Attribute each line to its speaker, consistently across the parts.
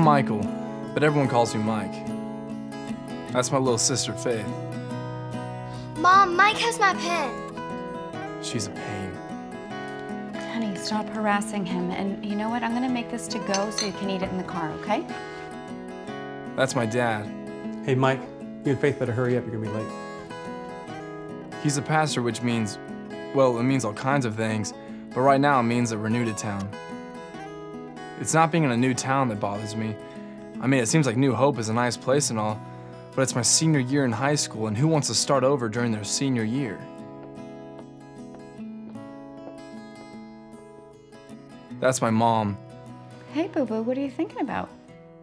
Speaker 1: I'm Michael, but everyone calls me Mike. That's my little sister, Faith.
Speaker 2: Mom, Mike has my pen.
Speaker 1: She's a pain.
Speaker 3: Honey, stop harassing him. And you know what? I'm gonna make this to go so you can eat it in the car, okay?
Speaker 1: That's my dad.
Speaker 4: Hey, Mike, you and Faith better hurry up. You're gonna be late.
Speaker 1: He's a pastor, which means, well, it means all kinds of things, but right now it means that we're new to town. It's not being in a new town that bothers me. I mean, it seems like New Hope is a nice place and all, but it's my senior year in high school, and who wants to start over during their senior year? That's my mom.
Speaker 3: Hey, Boo Boo, what are you thinking about?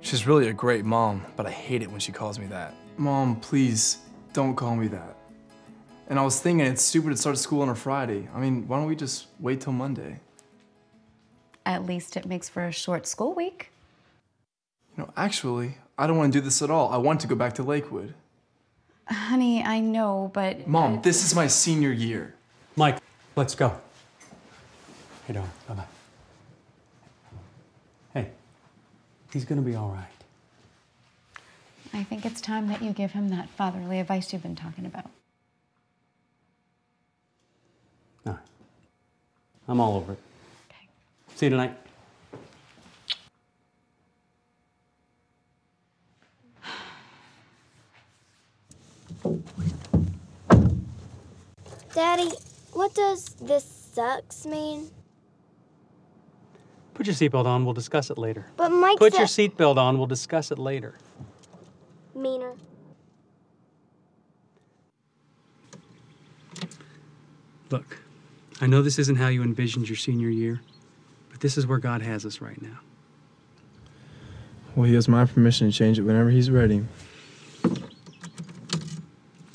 Speaker 1: She's really a great mom, but I hate it when she calls me that. Mom, please, don't call me that. And I was thinking it's stupid to start school on a Friday. I mean, why don't we just wait till Monday?
Speaker 3: At least it makes for a short school week.
Speaker 1: You know, actually, I don't want to do this at all. I want to go back to Lakewood.
Speaker 3: Honey, I know, but.
Speaker 1: Mom, this is my senior year.
Speaker 4: Mike, let's go. Hey, darling, bye-bye. Hey, he's gonna be all right.
Speaker 3: I think it's time that you give him that fatherly advice you've been talking about.
Speaker 4: All right. I'm all over it. See you tonight.
Speaker 2: Daddy, what does this sucks mean?
Speaker 4: Put your seatbelt on. We'll discuss it later.
Speaker 2: But Mike
Speaker 4: Put your seatbelt on. We'll discuss it later.
Speaker 2: meaner.
Speaker 4: Look, I know this isn't how you envisioned your senior year, but this is where God has us right now.
Speaker 1: Well, he has my permission to change it whenever he's ready.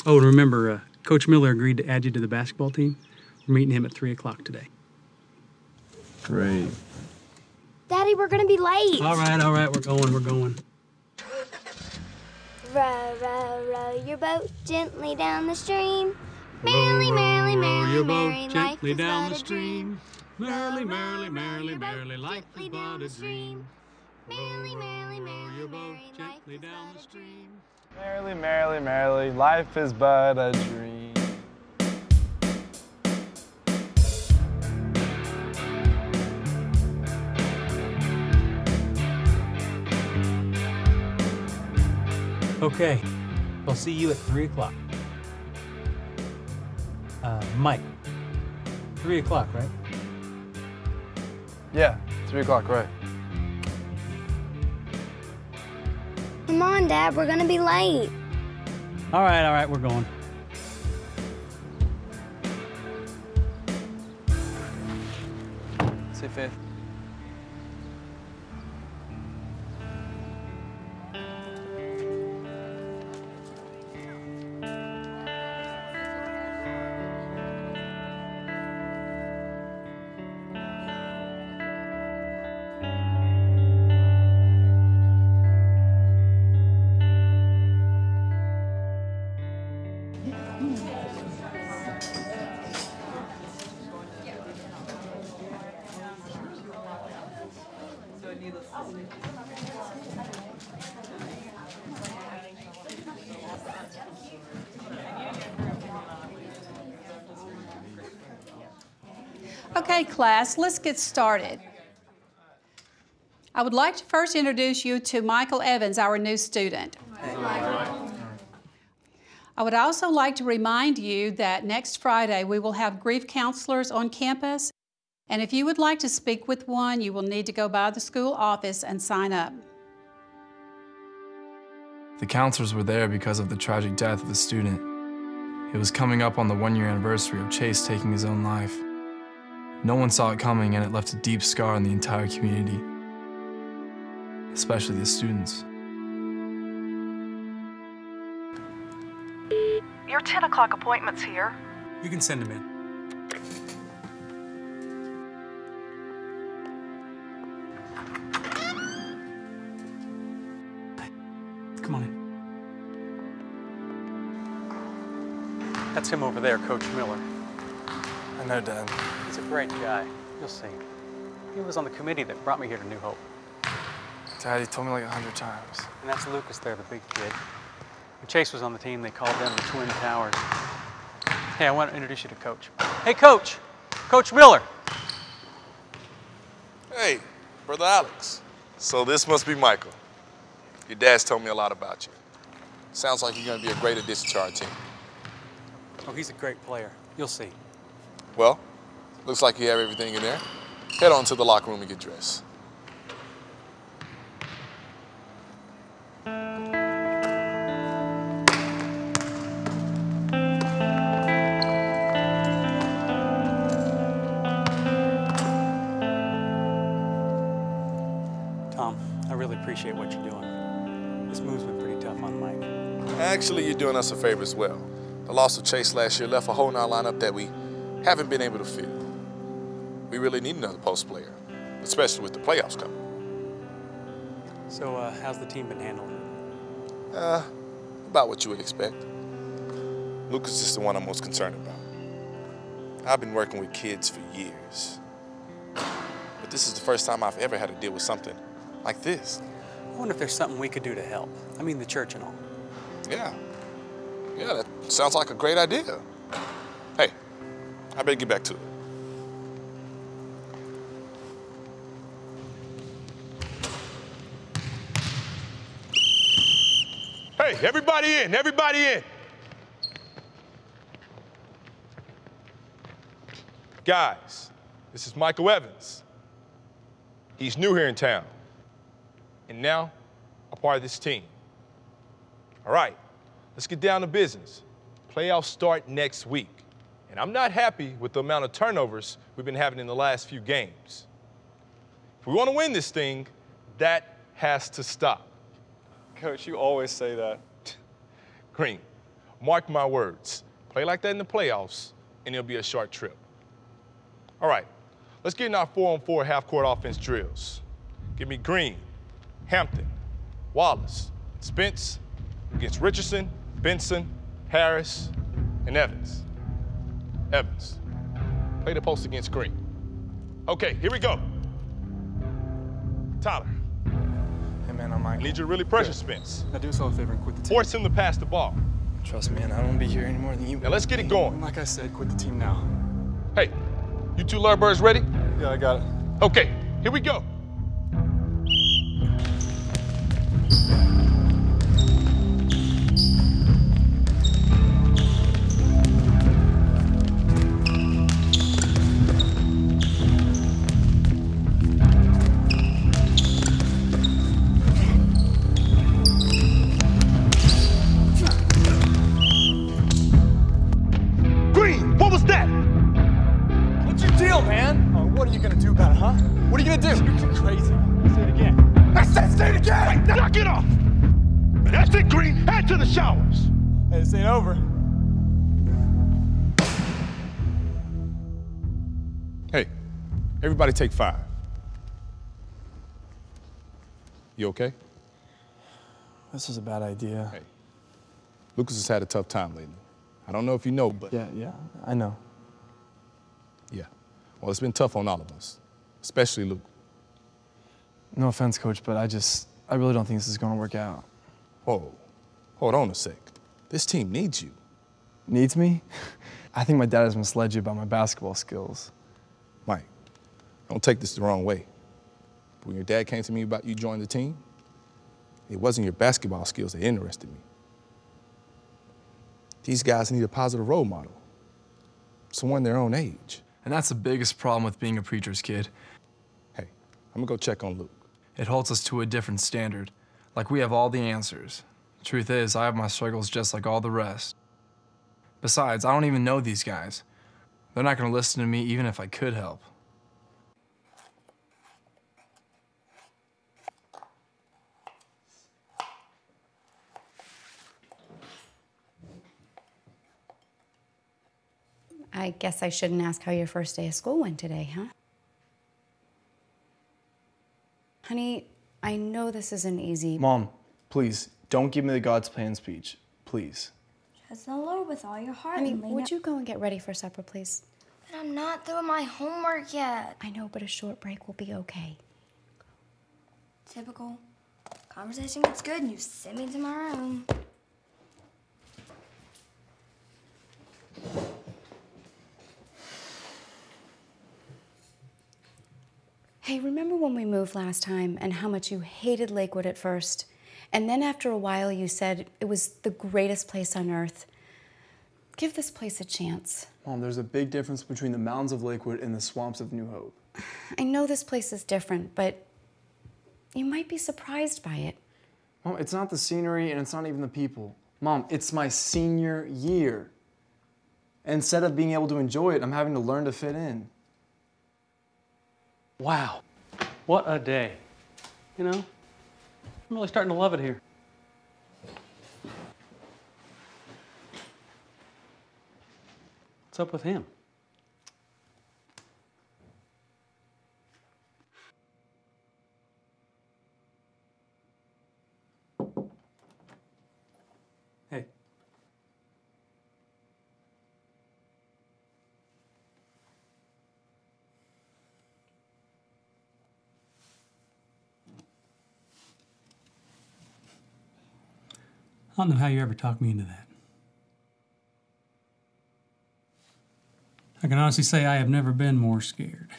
Speaker 4: Oh, and remember, uh, Coach Miller agreed to add you to the basketball team. We're meeting him at 3 o'clock today.
Speaker 1: Great.
Speaker 2: Daddy, we're gonna be late.
Speaker 4: All right, all right, we're going, we're going.
Speaker 2: Row, row, row your boat gently down the stream. Merrily, merrily, merrily,
Speaker 4: your
Speaker 2: merrily, life is
Speaker 4: down
Speaker 2: but
Speaker 4: the
Speaker 2: a dream.
Speaker 4: Stream. Merrily, merrily, merrily,
Speaker 2: row your boat
Speaker 4: merrily, life
Speaker 2: gently
Speaker 4: is but a dream.
Speaker 2: Merrily, merrily, merrily,
Speaker 4: your boat
Speaker 2: life
Speaker 4: gently
Speaker 2: is
Speaker 4: down
Speaker 2: but
Speaker 4: the
Speaker 2: a dream.
Speaker 4: stream.
Speaker 1: Merrily, merrily, merrily, life is but a dream.
Speaker 4: Okay, I'll see you at 3 o'clock. Uh, Mike, 3 o'clock, right?
Speaker 1: Yeah, three o'clock, right.
Speaker 2: Come on, Dad, we're gonna be late.
Speaker 4: All right, all right, we're going.
Speaker 1: Say, Faith.
Speaker 5: Class, let's get started. I would like to first introduce you to Michael Evans, our new student. I would also like to remind you that next Friday we will have grief counselors on campus. And if you would like to speak with one, you will need to go by the school office and sign up.
Speaker 1: The counselors were there because of the tragic death of the student. It was coming up on the one year anniversary of Chase taking his own life. No one saw it coming, and it left a deep scar on the entire community, especially the students.
Speaker 6: Your 10 o'clock appointment's here.
Speaker 4: You can send him in. Come on in. That's him over there, Coach Miller.
Speaker 1: I know, Dad.
Speaker 4: He's a great guy. You'll see. He was on the committee that brought me here to New Hope.
Speaker 1: Dad, he told me like a hundred times.
Speaker 4: And that's Lucas there, the big kid. When Chase was on the team, they called them the Twin Towers. Hey, I want to introduce you to Coach. Hey, Coach! Coach Miller!
Speaker 7: Hey, brother Alex. So this must be Michael. Your dad's told me a lot about you. Sounds like you're gonna be a great addition to our team.
Speaker 4: Oh, he's a great player. You'll see.
Speaker 7: Well, looks like you have everything in there. Head on to the locker room and get dressed.
Speaker 4: Tom, I really appreciate what you're doing. This move's been pretty tough on Mike.
Speaker 7: Actually, you're doing us a favor as well. The loss of Chase last year left a hole in our lineup that we haven't been able to fill. We really need another post player, especially with the playoffs coming.
Speaker 4: So, uh, how's the team been handling it?
Speaker 7: Uh, about what you would expect. Lucas is the one I'm most concerned about. I've been working with kids for years. But this is the first time I've ever had to deal with something like this.
Speaker 4: I wonder if there's something we could do to help. I mean, the church and all.
Speaker 7: Yeah. Yeah, that sounds like a great idea. I better get back to it.
Speaker 8: Hey, everybody in, everybody in. Guys, this is Michael Evans. He's new here in town. And now, a part of this team. All right, let's get down to business. Playoffs start next week. And I'm not happy with the amount of turnovers we've been having in the last few games. If we want to win this thing, that has to stop.
Speaker 1: Coach, you always say that.
Speaker 8: Green, mark my words. Play like that in the playoffs, and it'll be a short trip. All right, let's get in our four on four half court offense drills. Give me Green, Hampton, Wallace, Spence against Richardson, Benson, Harris, and Evans. Evans, play the post against Green. Okay, here we go. Tyler,
Speaker 1: Hey man, I'm
Speaker 8: I need you to really pressure Spence.
Speaker 1: Now do us all a favor and quit the team.
Speaker 8: Force him to pass the ball.
Speaker 1: Trust me, man, I don't want to be here any more than you.
Speaker 8: Now let's get it going.
Speaker 1: Like I said, quit the team now.
Speaker 8: Hey, you two Lovebirds ready?
Speaker 1: Yeah, I got it.
Speaker 8: Okay, here we go. Take five. You okay?
Speaker 1: This is a bad idea.
Speaker 7: Hey, Lucas has had a tough time lately. I don't know if you know, but
Speaker 1: Yeah, yeah, I know.
Speaker 7: yeah. Well, it's been tough on all of us, especially Luke.
Speaker 1: No offense, coach, but I just, I really don't think this is gonna work out.
Speaker 7: Whoa, hold on a sec. This team needs you.
Speaker 1: Needs me? I think my dad has misled you about my basketball skills.
Speaker 7: Don't take this the wrong way. But when your dad came to me about you joining the team, it wasn't your basketball skills that interested me. These guys need a positive role model, someone their own age.
Speaker 1: And that's the biggest problem with being a preacher's kid.
Speaker 7: Hey, I'm gonna go check on Luke.
Speaker 1: It holds us to a different standard. Like we have all the answers. Truth is, I have my struggles just like all the rest. Besides, I don't even know these guys. They're not gonna listen to me even if I could help.
Speaker 3: I guess I shouldn't ask how your first day of school went today, huh? Honey, I know this isn't easy.
Speaker 1: Mom, please, don't give me the God's plan speech. Please.
Speaker 2: Trust the Lord with all your heart.
Speaker 3: Honey,
Speaker 2: and lean
Speaker 3: would you go and get ready for supper, please?
Speaker 2: But I'm not through my homework yet.
Speaker 3: I know, but a short break will be okay.
Speaker 2: Typical. Conversation gets good and you send me to my room.
Speaker 3: Hey, remember when we moved last time and how much you hated Lakewood at first? And then after a while, you said it was the greatest place on earth. Give this place a chance.
Speaker 1: Mom, there's a big difference between the mountains of Lakewood and the swamps of New Hope.
Speaker 3: I know this place is different, but you might be surprised by it.
Speaker 1: Mom, it's not the scenery and it's not even the people. Mom, it's my senior year. Instead of being able to enjoy it, I'm having to learn to fit in.
Speaker 4: Wow. What a day. You know, I'm really starting to love it here. What's up with him? I don't know how you ever talked me into that. I can honestly say I have never been more scared.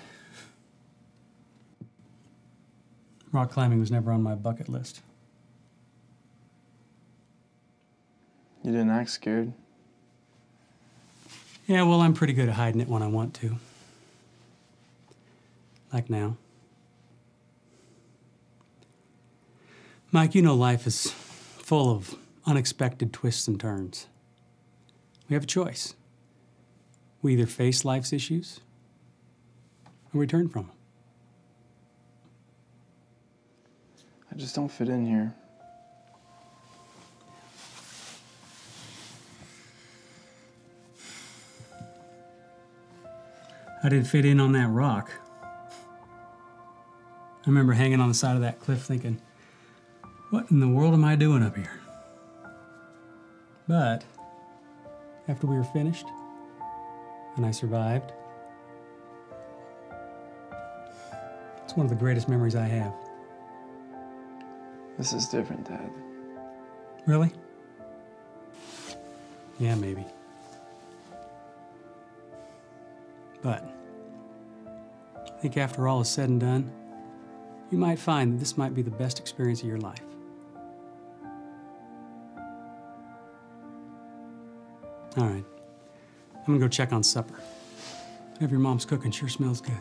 Speaker 4: Rock climbing was never on my bucket list.
Speaker 1: You didn't act scared.
Speaker 4: Yeah, well, I'm pretty good at hiding it when I want to. Like now. Mike, you know life is full of unexpected twists and turns. We have a choice. We either face life's issues or we turn from them.
Speaker 1: I just don't fit in here.
Speaker 4: I didn't fit in on that rock. I remember hanging on the side of that cliff thinking, what in the world am I doing up here? But after we were finished and I survived, it's one of the greatest memories I have.
Speaker 1: This is different, Dad.
Speaker 4: Really? Yeah, maybe. But I think after all is said and done, you might find that this might be the best experience of your life. All right. I'm gonna go check on supper. Have your mom's cooking sure smells good.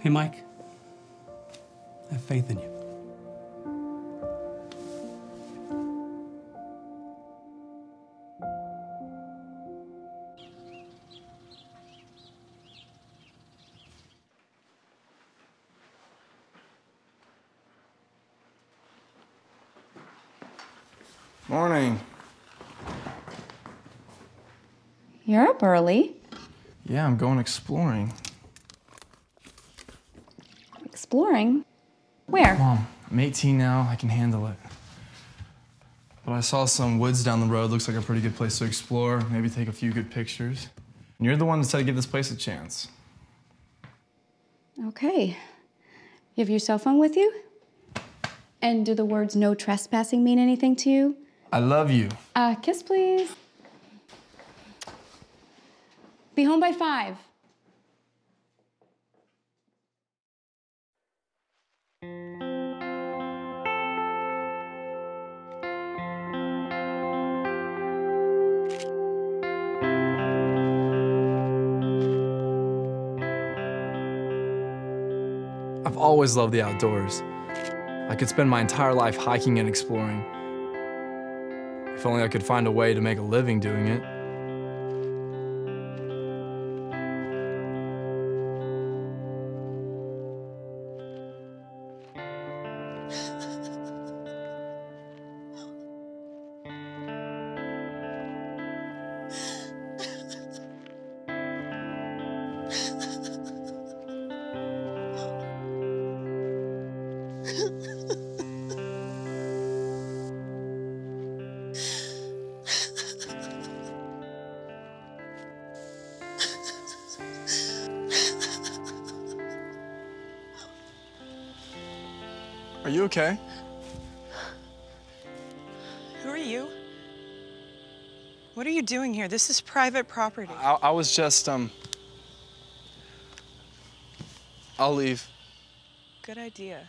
Speaker 4: Hey, Mike. I have faith in you.
Speaker 1: Exploring.
Speaker 3: Exploring? Where?
Speaker 1: Mom, I'm 18 now. I can handle it. But I saw some woods down the road. Looks like a pretty good place to explore. Maybe take a few good pictures. And you're the one that said to give this place a chance.
Speaker 3: Okay. You have your cell phone with you? And do the words no trespassing mean anything to you?
Speaker 1: I love you.
Speaker 3: Uh, kiss, please. Be home by five.
Speaker 1: Always loved the outdoors. I could spend my entire life hiking and exploring. If only I could find a way to make a living doing it. You okay?
Speaker 6: Who are you? What are you doing here? This is private property.
Speaker 1: I, I was just, um. I'll leave.
Speaker 6: Good idea.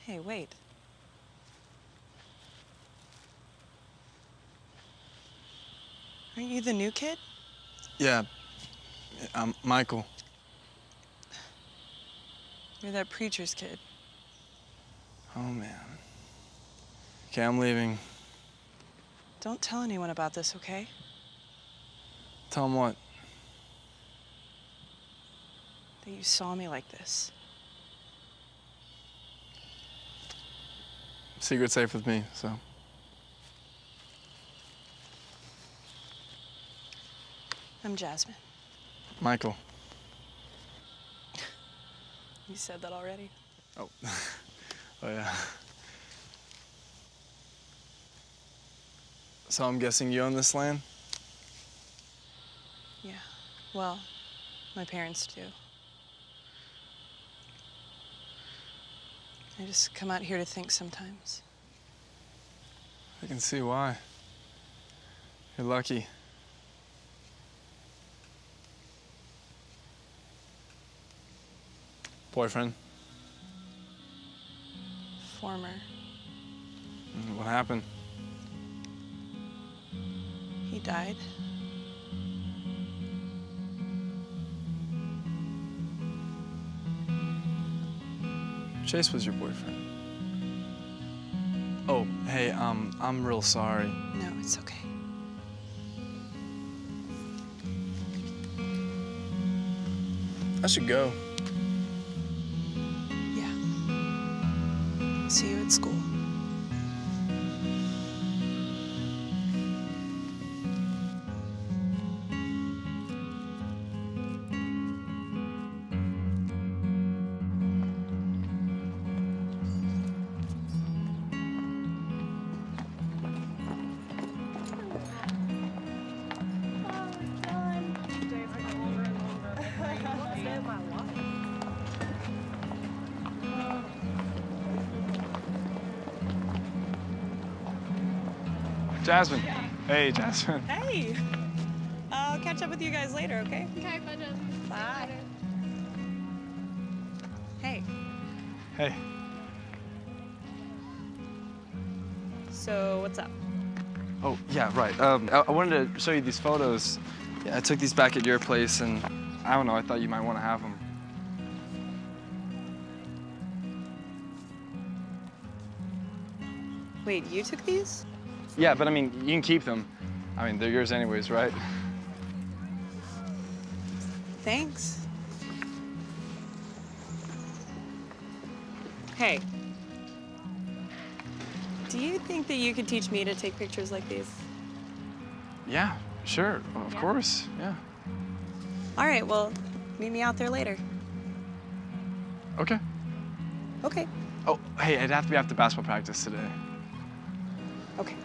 Speaker 6: Hey, wait. Aren't you the new kid?
Speaker 1: Yeah. I'm Michael.
Speaker 6: That preacher's kid.
Speaker 1: Oh, man. Okay, I'm leaving.
Speaker 6: Don't tell anyone about this, okay?
Speaker 1: Tell him what?
Speaker 6: That you saw me like this.
Speaker 1: Secret safe with me, so.
Speaker 6: I'm Jasmine.
Speaker 1: Michael.
Speaker 6: You said that already?
Speaker 1: Oh. oh, yeah. So I'm guessing you own this land?
Speaker 6: Yeah. Well, my parents do. I just come out here to think sometimes.
Speaker 1: I can see why. You're lucky. Boyfriend?
Speaker 6: Former.
Speaker 1: Mm, What happened?
Speaker 6: He died.
Speaker 1: Chase was your boyfriend. Oh, hey, um, I'm real sorry.
Speaker 6: No, it's okay.
Speaker 1: I should go.
Speaker 6: See you at school.
Speaker 1: Hey, Jasmine.
Speaker 6: Hey! I'll catch up with you guys later, okay? Okay, bye, Bye. Hey,
Speaker 1: Hey.
Speaker 6: so what's up?
Speaker 1: Oh, yeah, right. Um, I, I wanted to show you these photos. Yeah, I took these back at your place, and I don't know, I thought you might want to have them.
Speaker 6: Wait, you took these?
Speaker 1: Yeah, but I mean, you can keep them. I mean, they're yours anyways, right?
Speaker 6: Thanks. Hey. Do you think that you could teach me to take pictures like these?
Speaker 1: Yeah, sure, of course, yeah.
Speaker 6: All right, well, meet me out there later.
Speaker 1: Okay.
Speaker 6: Okay.
Speaker 1: Oh, hey, I'd have to be after basketball practice today.
Speaker 6: Okay.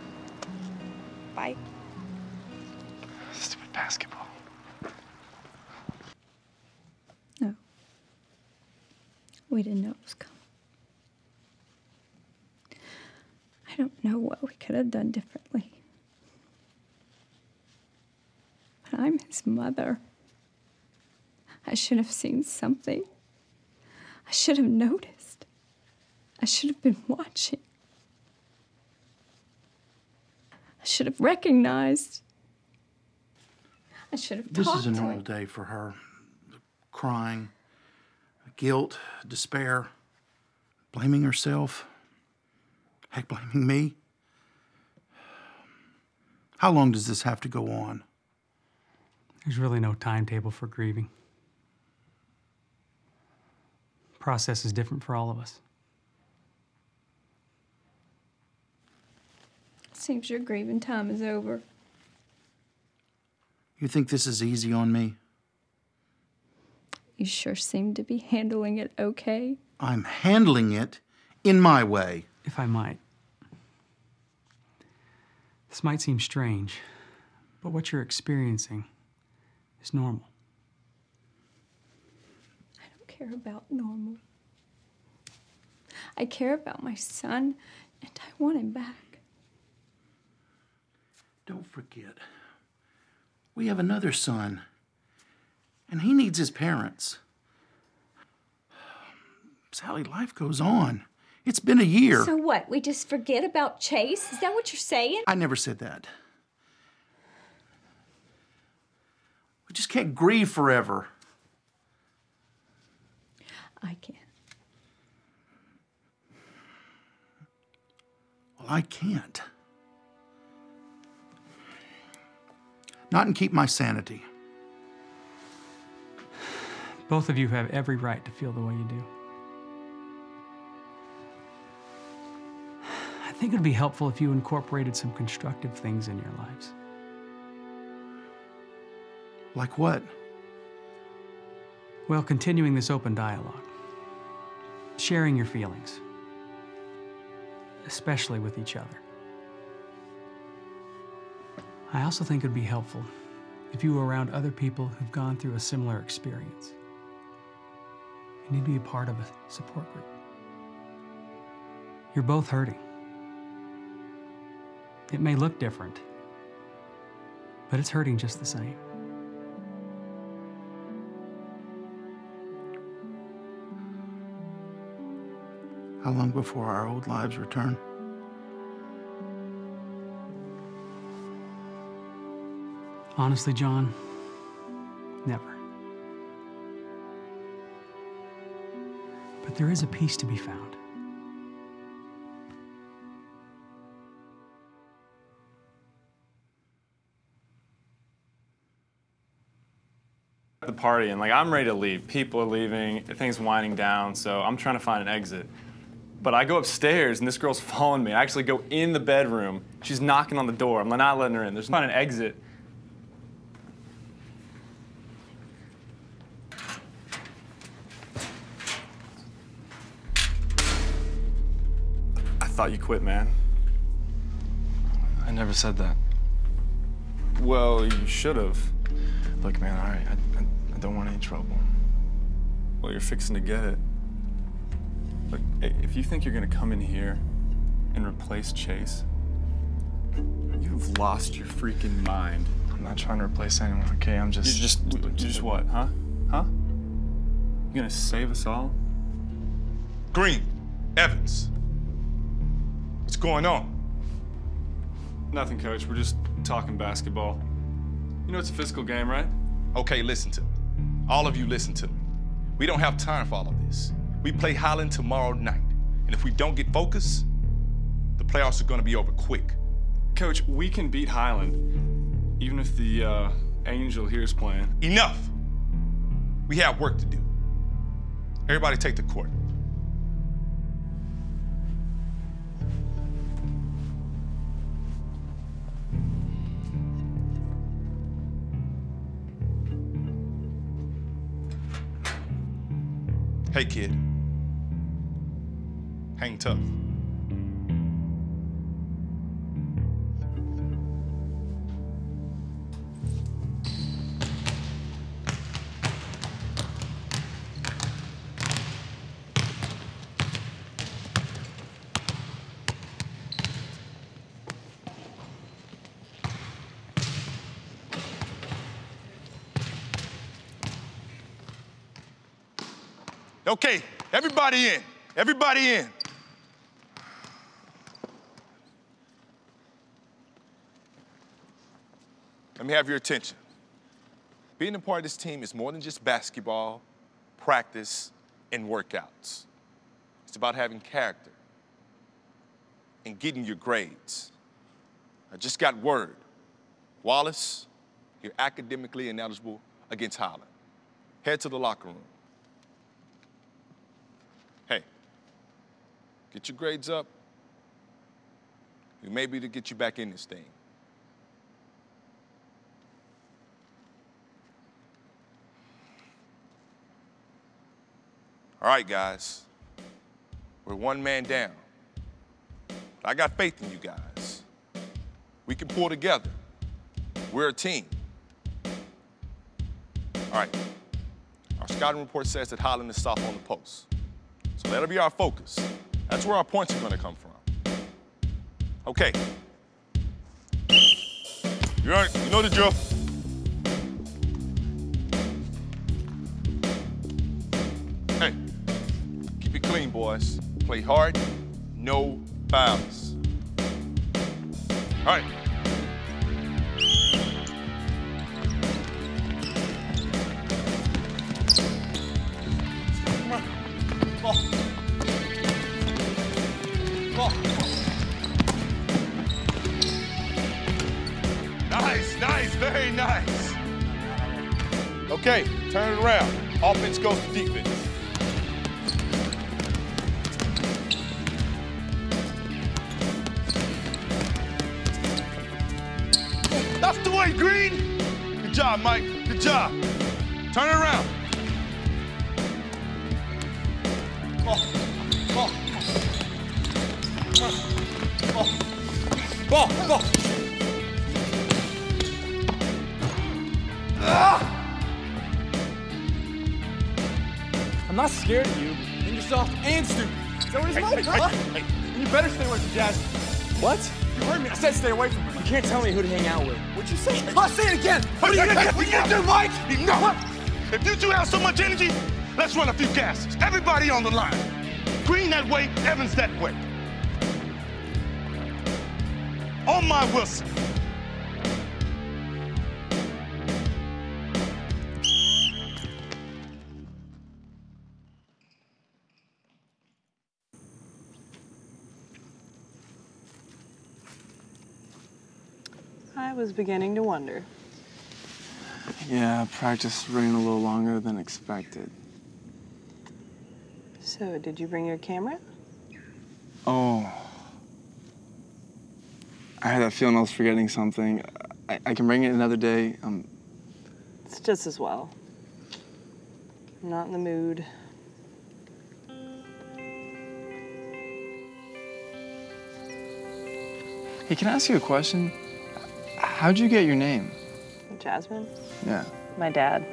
Speaker 9: We didn't know it was coming. I don't know what we could have done differently. But I'm his mother. I should have seen something. I should have noticed. I should have been watching. I should have recognized. I should have
Speaker 10: This is a normal day for her. Crying, guilt, despair, blaming herself, heck, blaming me. How long does this have to go on?
Speaker 4: There's really no timetable for grieving. Process is different for all of us.
Speaker 9: Seems your grieving time is over.
Speaker 10: You think this is easy on me?
Speaker 9: You sure seem to be handling it okay.
Speaker 10: I'm handling it in my way.
Speaker 4: If I might. This might seem strange, but what you're experiencing is normal.
Speaker 9: I don't
Speaker 11: care about normal. I care about my son, and I want him back.
Speaker 10: Don't forget, we have another son, and he needs his parents. Sally, life goes on. It's been a year.
Speaker 11: So what? We just forget about Chase? Is that what you're saying?
Speaker 10: I never said that. We just can't grieve forever.
Speaker 11: I can't.
Speaker 10: Well, I can't. Not and keep my sanity.
Speaker 4: Both of you have every right to feel the way you do. I think it would be helpful if you incorporated some constructive things in your lives.
Speaker 10: Like what?
Speaker 4: Well, continuing this open dialogue, sharing your feelings, especially with each other. I also think it would be helpful if you were around other people who've gone through a similar experience. You need to be a part of a support group. You're both hurting. It may look different, but it's hurting just the same.
Speaker 10: How long before our old lives return?
Speaker 4: Honestly, John, never. There is a peace to be found.
Speaker 12: At the party and like I'm ready to leave. People are leaving, things winding down, so I'm trying to find an exit. But I go upstairs and this girl's following me. I actually go in the bedroom. She's knocking on the door. I'm not letting her in. There's not an exit. Thought you quit, man.
Speaker 1: I never said that.
Speaker 12: Well, you should have.
Speaker 1: Look, man, all right, I, I, I don't want any trouble.
Speaker 12: Well, you're fixing to get it. Look, if you think you're gonna come in here and replace Chase, you've lost your freaking mind.
Speaker 1: I'm not trying to replace anyone, okay? I'm just.
Speaker 12: You're just, you're just what, huh? Huh? You gonna save us all?
Speaker 8: Green, Evans, what's going on?
Speaker 12: Nothing, coach. We're just talking basketball. You know it's a physical game, right?
Speaker 8: Okay, listen to me. All of you listen to me. We don't have time for all of this. We play Highland tomorrow night. And if we don't get focused, the playoffs are gonna be over quick.
Speaker 12: Coach, we can beat Highland, even if the uh, Angel here is playing.
Speaker 8: Enough! We have work to do. Everybody take the court. Hey, kid. Hang tough. Okay, everybody in. Everybody in. Let me have your attention. Being a part of this team is more than just basketball, practice, and workouts. It's about having character and getting your grades. I just got word. Wallace, you're academically ineligible against Holland. Head to the locker room. Get your grades up. We may be to get you back in this thing. All right, guys. We're one man down. I got faith in you guys. We can pull together. We're a team. All right. Our Our scouting report says that Holland is soft on the post. So that'll be our focus. That's where our points are gonna come from. Okay. You know the drill. Hey, keep it clean, boys. Play hard, no fouls. All right. Okay, turn it around. Offense goes to defense. That's the way, Green. Good job, Mike. Good job. Turn it around. Ball. Ball. Ball. Ball. Ball. Ah!
Speaker 1: Not scared of you. And you're soft and stupid. So that what he's
Speaker 8: Hey,
Speaker 1: like?
Speaker 8: hey,
Speaker 1: And you better stay away from Jazz. What? You heard me. I said stay away from her. You can't tell me who to hang out with. What'd you say? I'll say it again. What are you gonna, what are you gonna do, Mike?
Speaker 8: Enough! If you two have so much energy, let's run a few gassers. Everybody on the line. Green that way, Evans that way. On my whistle.
Speaker 6: Was beginning to wonder.
Speaker 1: Yeah, practice ran a little longer than expected.
Speaker 6: So, did you bring your camera?
Speaker 1: Oh. I had that feeling I was forgetting something. I, I can bring it another day. Um,
Speaker 6: It's just as well. I'm not in the mood.
Speaker 1: hey, can I ask you a question? How'd you get your name?
Speaker 6: Jasmine?
Speaker 1: Yeah.
Speaker 6: My dad.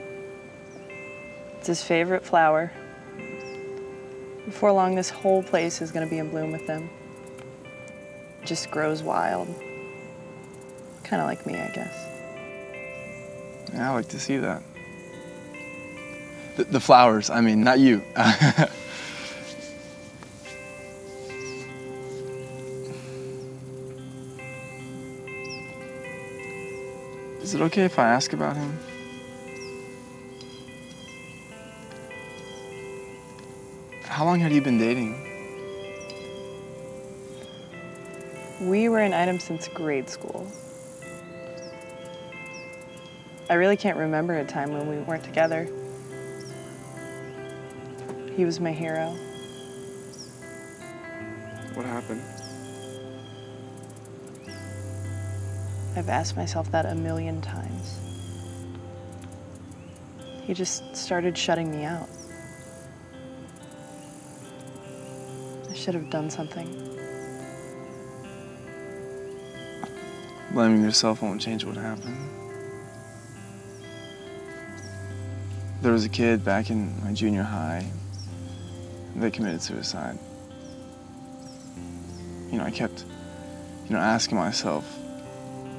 Speaker 6: It's his favorite flower. Before long, this whole place is gonna be in bloom with them. It just grows wild. Kind of like me, I guess.
Speaker 1: Yeah, I like to see that. The, the flowers, I mean, not you. Is it okay if I ask about him? How long had you been dating?
Speaker 6: We were an item since grade school. I really can't remember a time when we weren't together. He was my hero.
Speaker 1: What happened?
Speaker 6: I've asked myself that a million times. He just started shutting me out. I should have done something.
Speaker 1: Blaming yourself won't change what happened. There was a kid back in my junior high. They committed suicide. You know, I kept, you know, asking myself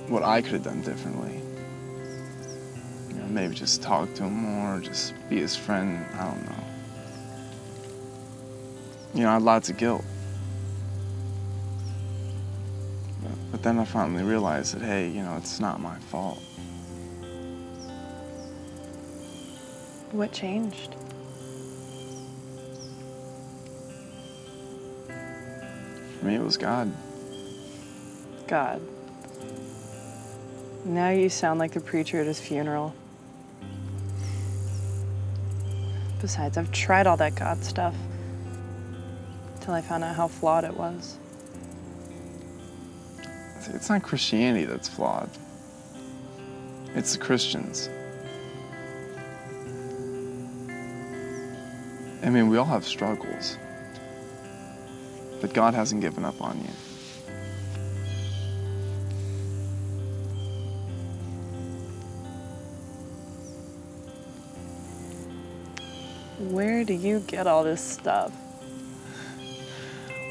Speaker 1: what I could have done differently. You know, maybe just talk to him more, just be his friend. I don't know. You know, I had lots of guilt. But, but then I finally realized that, hey, you know, it's not my fault.
Speaker 6: What changed?
Speaker 1: For me, it was God.
Speaker 6: God. Now you sound like the preacher at his funeral. Besides, I've tried all that God stuff until I found out how flawed it was.
Speaker 1: It's not Christianity that's flawed. It's the Christians. I mean, we all have struggles. But God hasn't given up on you.
Speaker 6: Where do you get all this stuff?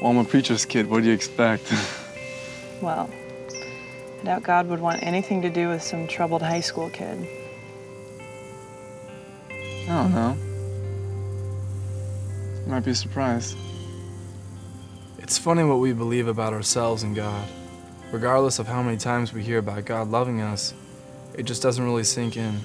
Speaker 12: Well, I'm a preacher's kid. What do you expect?
Speaker 6: Well, I doubt God would want anything to do with some troubled high school kid.
Speaker 12: I don't know. You Might be surprised.
Speaker 1: It's funny what we believe about ourselves and God. Regardless of how many times we hear about God loving us, it just doesn't really sink in.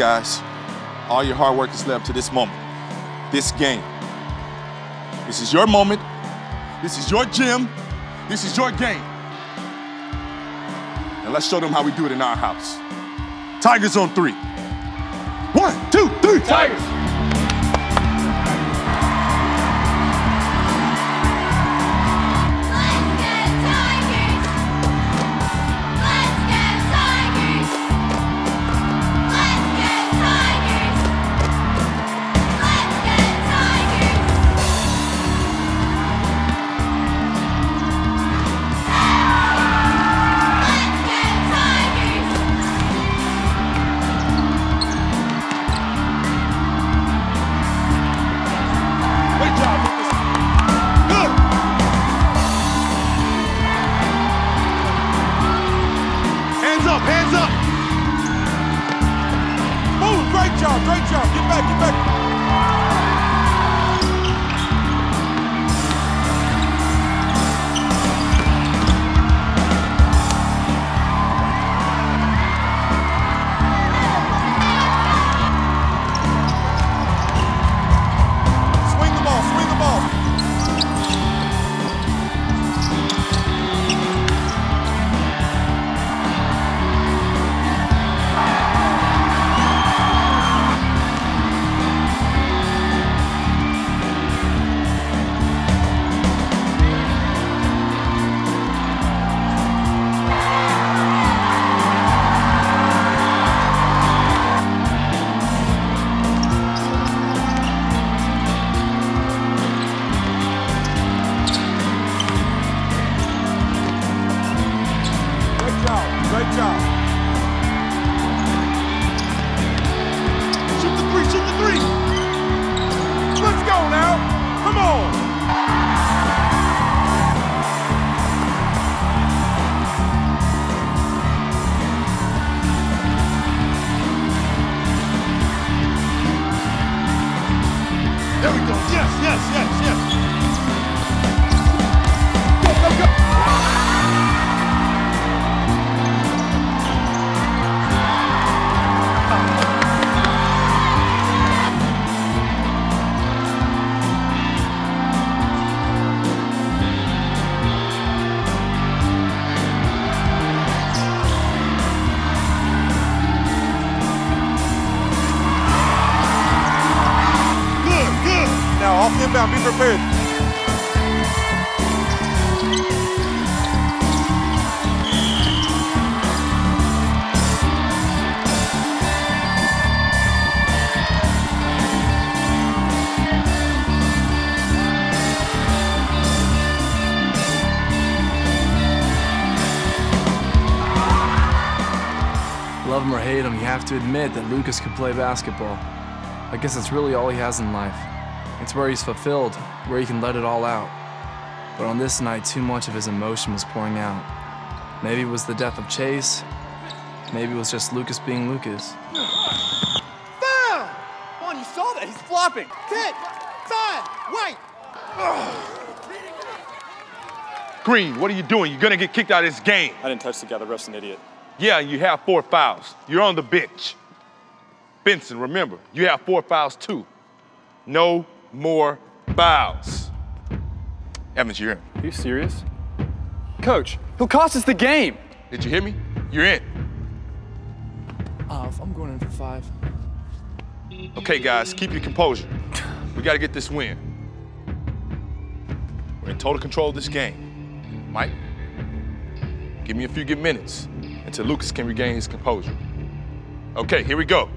Speaker 8: Guys, all your hard work has led up to this moment, this game. This is your moment. This is your gym. This is your game. And let's show them how we do it in our house. Tigers on three. One, two, three. Tigers.
Speaker 1: To admit that Lucas could play basketball. I guess that's really all he has in life. It's where he's fulfilled, where he can let it all out. But on this night, too much of his emotion was pouring out. Maybe it was the death of Chase. Maybe it was just Lucas being Lucas.
Speaker 13: Foul! On, you saw that. He's flopping. Ten, five, white.
Speaker 8: Green, what are you doing? You're gonna get kicked out of this game.
Speaker 12: I didn't touch the guy. The ref's an idiot.
Speaker 8: Yeah, you have four fouls. You're on the bench. Benson, remember, you have four fouls too. No more fouls. Evans, you're in.
Speaker 12: Are you serious? Coach, he'll cost us the game.
Speaker 8: Did you hear me? You're in.
Speaker 1: Uh, I'm going in for five.
Speaker 8: Okay, guys, keep your composure. We gotta get this win. We're in total control of this game. Mike, give me a few good minutes until Lucas can regain his composure. Okay, here we go.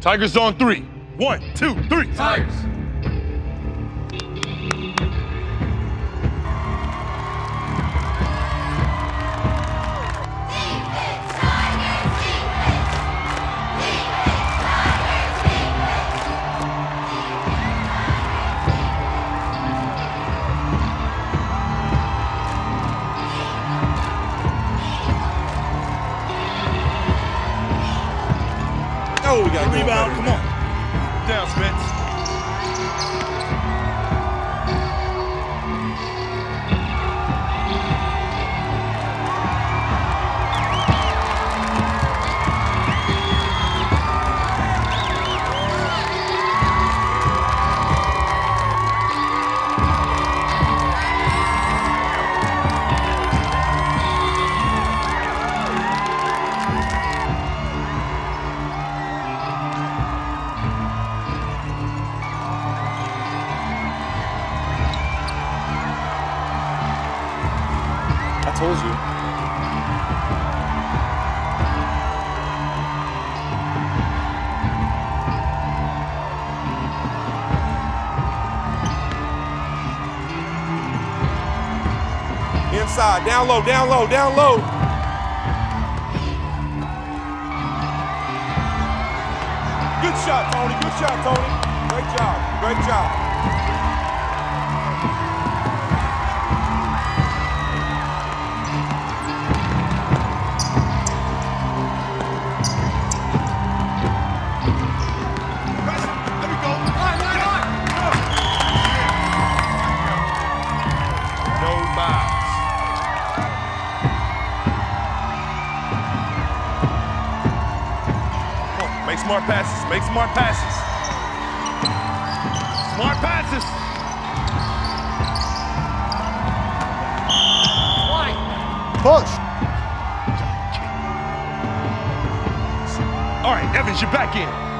Speaker 8: Tigers on three. One, two, three. Tigers. Rebound, down
Speaker 13: low, down low, down low. Good shot, Tony. Good shot, Tony. Great job. Great job.
Speaker 8: Smart passes. Make smart passes. Smart passes.
Speaker 13: Push.
Speaker 8: All right, Evans, you're back in.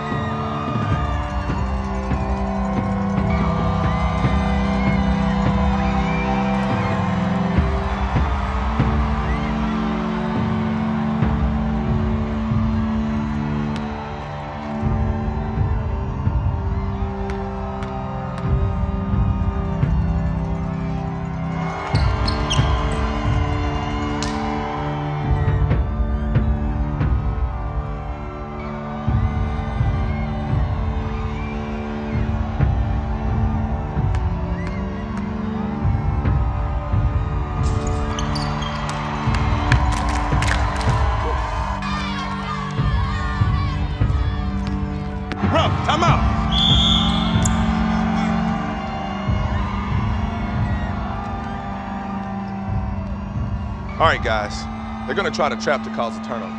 Speaker 8: Right, guys. They're gonna try to trap to cause a turnover.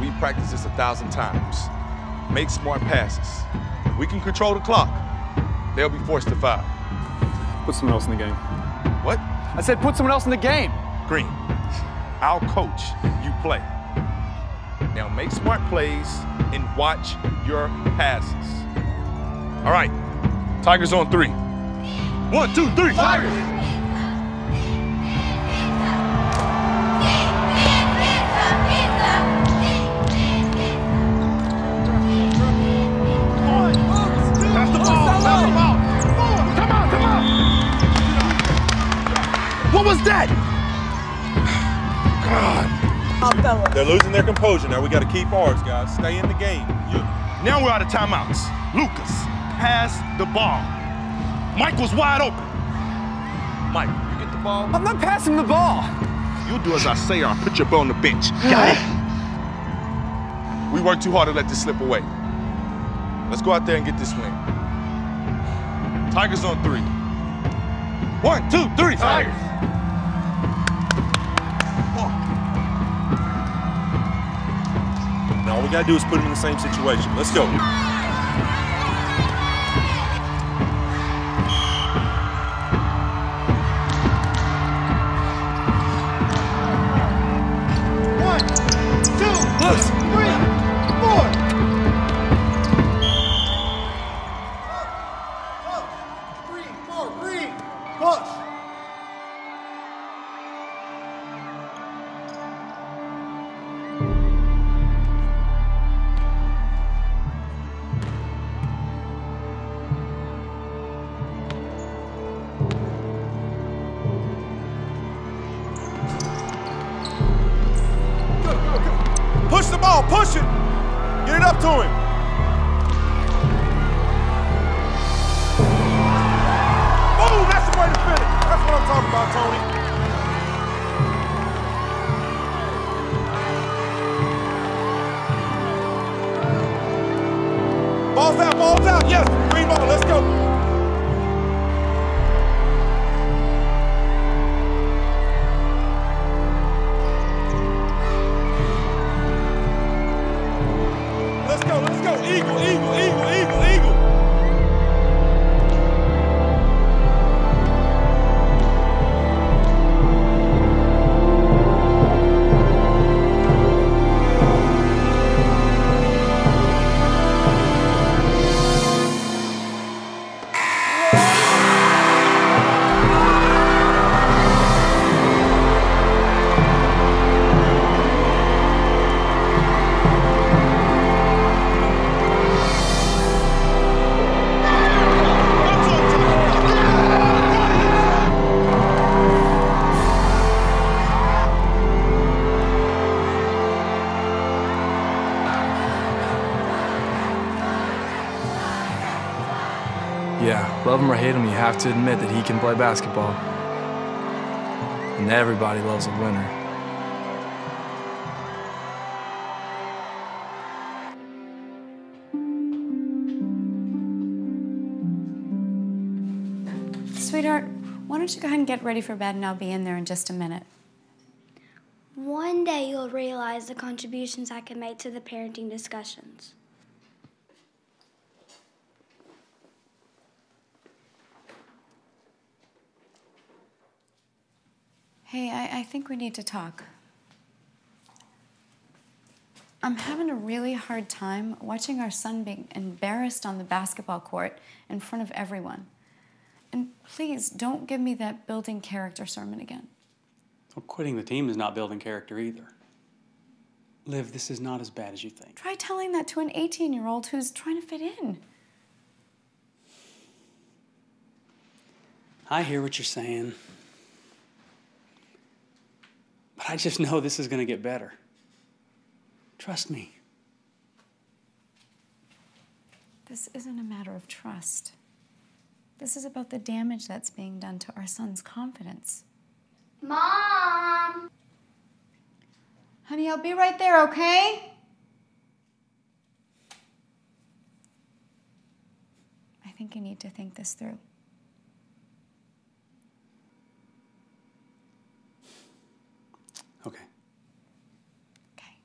Speaker 8: We practiced this a thousand times. Make smart passes. We can control the clock. They'll be forced to foul.
Speaker 12: Put someone else in the game.
Speaker 8: What?
Speaker 14: I said put someone else in the game.
Speaker 8: Green. I'll coach. You play. Now make smart plays and watch your passes. All right. Tigers on three. One, two, three. Tigers. God.
Speaker 13: They're losing their composure now. We got to keep ours, guys. Stay in the game. You.
Speaker 8: Now we're out of timeouts. Lucas, pass the ball. Mike was wide open. Mike, you get the ball.
Speaker 14: I'm not passing the ball.
Speaker 8: You do as I say or I'll put your butt on the bench. Got it? We worked too hard to let this slip away. Let's go out there and get this win. Tigers on three. One, two, three. Tigers.
Speaker 13: Now all we got to do is put them in the same situation. Let's go.
Speaker 1: Have to admit that he can play basketball. And everybody loves a winner.
Speaker 3: Sweetheart, why don't you go ahead and get ready for bed and I'll be in there in just a minute.
Speaker 2: One day you'll realize the contributions I can make to the parenting discussions.
Speaker 3: Hey, I, I think we need to talk. I'm having a really hard time watching our son being embarrassed on the basketball court in front of everyone. And please don't give me that building character sermon again.
Speaker 4: Well, quitting the team is not building character either. Liv, this is not as bad as you think.
Speaker 3: Try telling that to an 18 year old who's trying to fit in.
Speaker 4: I hear what you're saying. But I just know this is going to get better. Trust me.
Speaker 3: This isn't a matter of trust. This is about the damage that's being done to our son's confidence.
Speaker 2: Mom!
Speaker 3: Honey, I'll be right there, okay? I think you need to think this through.
Speaker 4: Okay.
Speaker 3: Okay.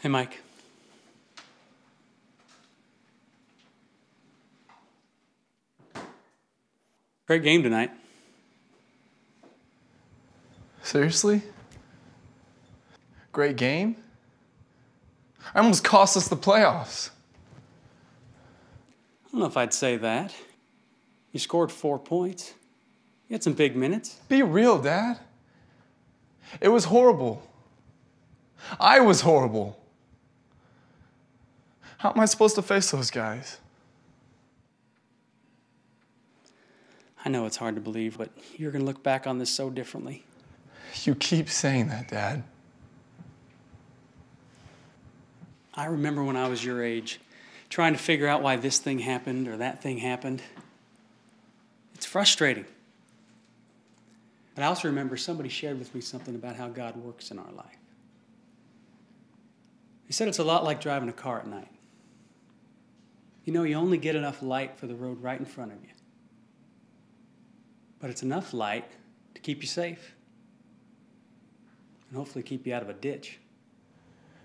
Speaker 4: Hey, Mike. Great game tonight.
Speaker 1: Seriously? Great game? I Almost cost us the playoffs.
Speaker 4: I don't know if I'd say that. You scored four points. You had some big minutes.
Speaker 1: Be real, Dad. It was horrible. I was horrible. How am I supposed to face those guys?
Speaker 4: I know it's hard to believe, but you're going to look back on this so differently.
Speaker 1: You keep saying that, Dad.
Speaker 4: I remember when I was your age, trying to figure out why this thing happened or that thing happened. It's frustrating. But I also remember somebody shared with me something about how God works in our life. He said it's a lot like driving a car at night. You know, you only get enough light for the road right in front of you, but it's enough light to keep you safe and hopefully keep you out of a ditch.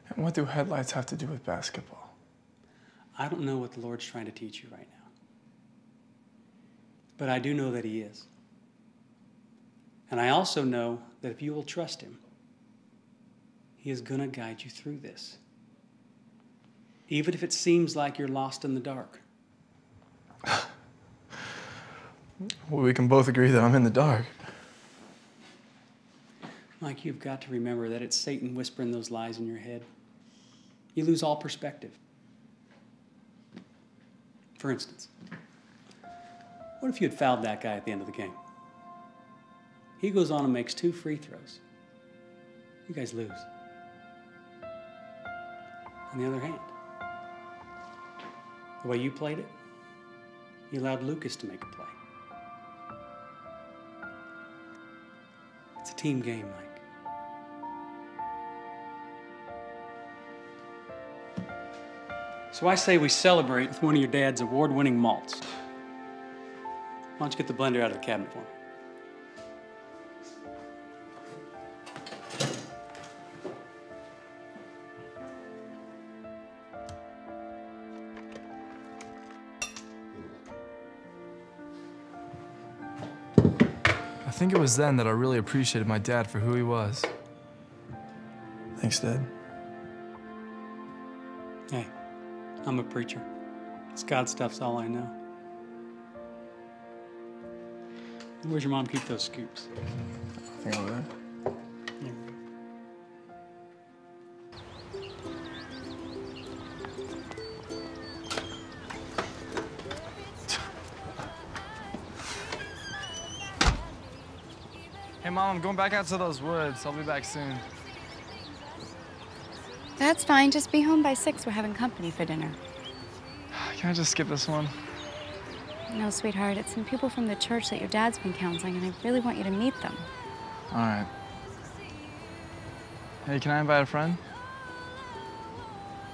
Speaker 1: And what do headlights have to do with basketball?
Speaker 4: I don't know what the Lord's trying to teach you right now. But I do know that He is. And I also know that if you will trust Him, He is going to guide you through this. Even if it seems like you're lost in the dark.
Speaker 1: Well, we can both agree that I'm in the dark.
Speaker 4: Mike, you've got to remember that it's Satan whispering those lies in your head. You lose all perspective. For instance, what if you had fouled that guy at the end of the game? He goes on and makes two free throws. You guys lose. On the other hand, the way you played it, you allowed Lucas to make a play. It's a team game, Mike. So I say we celebrate with one of your dad's award-winning malts. Why don't you get the blender out of the cabinet for me?
Speaker 1: Think it was then that I really appreciated my dad for who he was. Thanks, Dad.
Speaker 4: Hey, I'm a preacher. This God stuff's all I know. Where's your mom keep those scoops?
Speaker 1: I think over there. I'm going back out to those woods. I'll be back soon.
Speaker 3: That's fine. Just be home by six. We're having company for dinner.
Speaker 1: Can I just skip this one?
Speaker 3: No, sweetheart. It's some people from the church that your dad's been counseling, and I really want you to meet them.
Speaker 1: All right. Hey, can I invite a friend?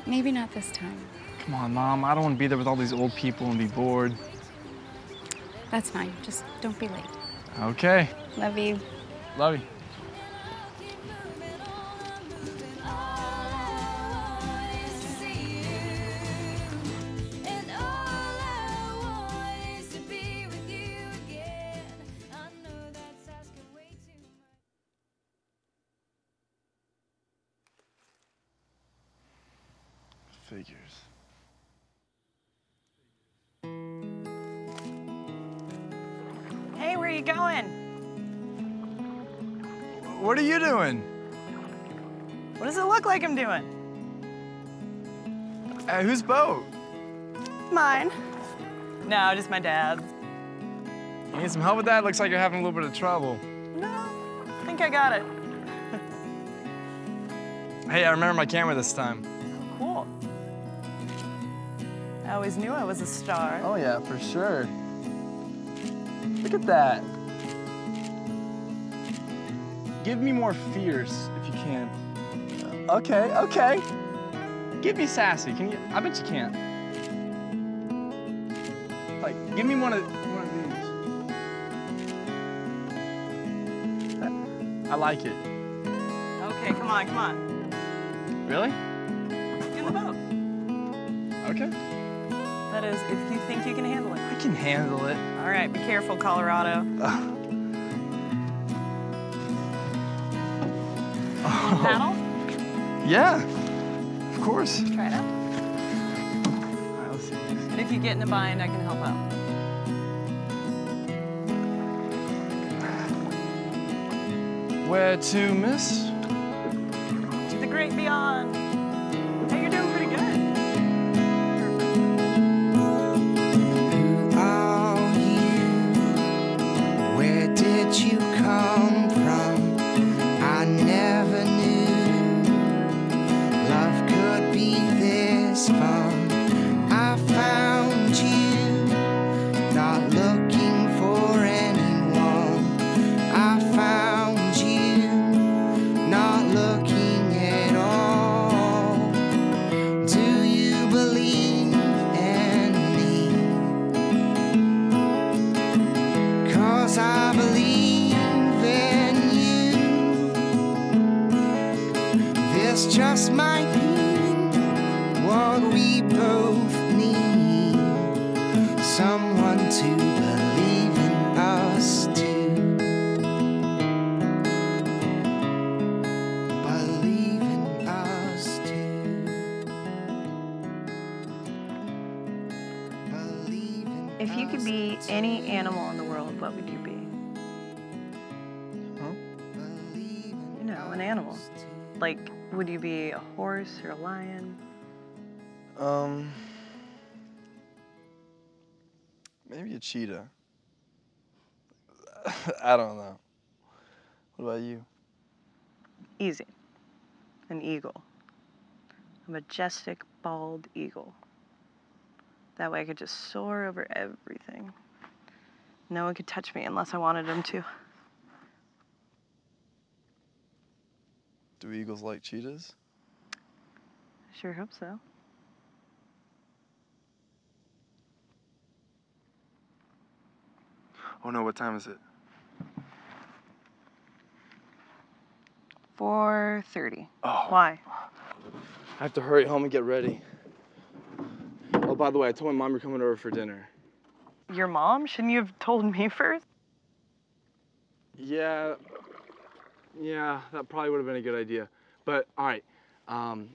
Speaker 3: Maybe not this time.
Speaker 1: Come on, Mom. I don't want to be there with all these old people and be bored.
Speaker 3: That's fine. Just don't be late.
Speaker 1: Okay.
Speaker 3: Love you.
Speaker 1: Love you.
Speaker 6: My dad's.
Speaker 1: You need some help with that? Looks like you're having a little bit of trouble.
Speaker 6: No, I think I got it.
Speaker 1: Hey, I remember my camera this time.
Speaker 6: Cool. I always knew I was a star.
Speaker 1: Oh, yeah, for sure. Look at that. Give me more fierce if you can. Okay, okay. Give me sassy. Can you? I bet you can't. Give me one of one of these. I, like it.
Speaker 6: Okay, come on, come on.
Speaker 1: Really?
Speaker 6: In the boat.
Speaker 1: Okay.
Speaker 6: That is, if you think you can handle it.
Speaker 1: I can handle it.
Speaker 6: All right, be careful, Colorado. Paddle? Oh.
Speaker 1: Yeah. Of course.
Speaker 6: Try it out.
Speaker 1: All right.
Speaker 6: And if you get in a bind, I can help out.
Speaker 1: Where to, miss?
Speaker 6: To the great beyond.
Speaker 15: This just might be what we both need. Someone to believe in us too. Believe in us too. Believe in
Speaker 6: If you could be any animal in the world, what would you be? Like, would you be a horse or a lion?
Speaker 1: Um, maybe a cheetah. I don't know. What about you?
Speaker 6: Easy. An eagle. A majestic, bald eagle. That way I could just soar over everything. No one could touch me unless I wanted them to.
Speaker 16: Do eagles like cheetahs?
Speaker 6: I Sure hope so.
Speaker 16: Oh no, what time is it?
Speaker 6: 4.30.
Speaker 16: Oh.
Speaker 6: Why?
Speaker 16: I have to hurry home and get ready. Oh, by the way, I told my mom you're coming over for dinner.
Speaker 6: Your mom? Shouldn't you have told me first?
Speaker 16: Yeah, yeah, that probably would have been a good idea. But all right, um,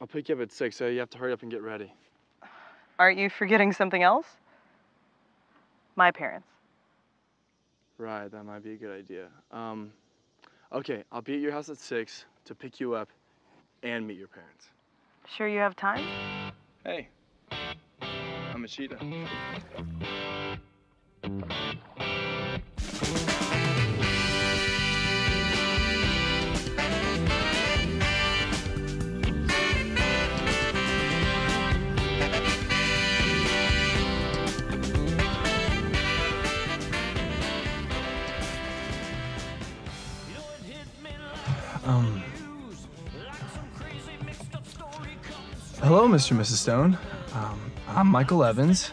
Speaker 16: I'll pick you up at six, so you have to hurry up and get ready.
Speaker 6: Aren't you forgetting something else? My parents.
Speaker 16: Right, that might be a good idea. Um, okay, I'll be at your house at six to pick you up and meet your parents.
Speaker 6: Sure you have time?
Speaker 16: Hey, I'm a cheetah.
Speaker 1: Hello, Mr. and Mrs. Stone. Um, I'm Michael Evans.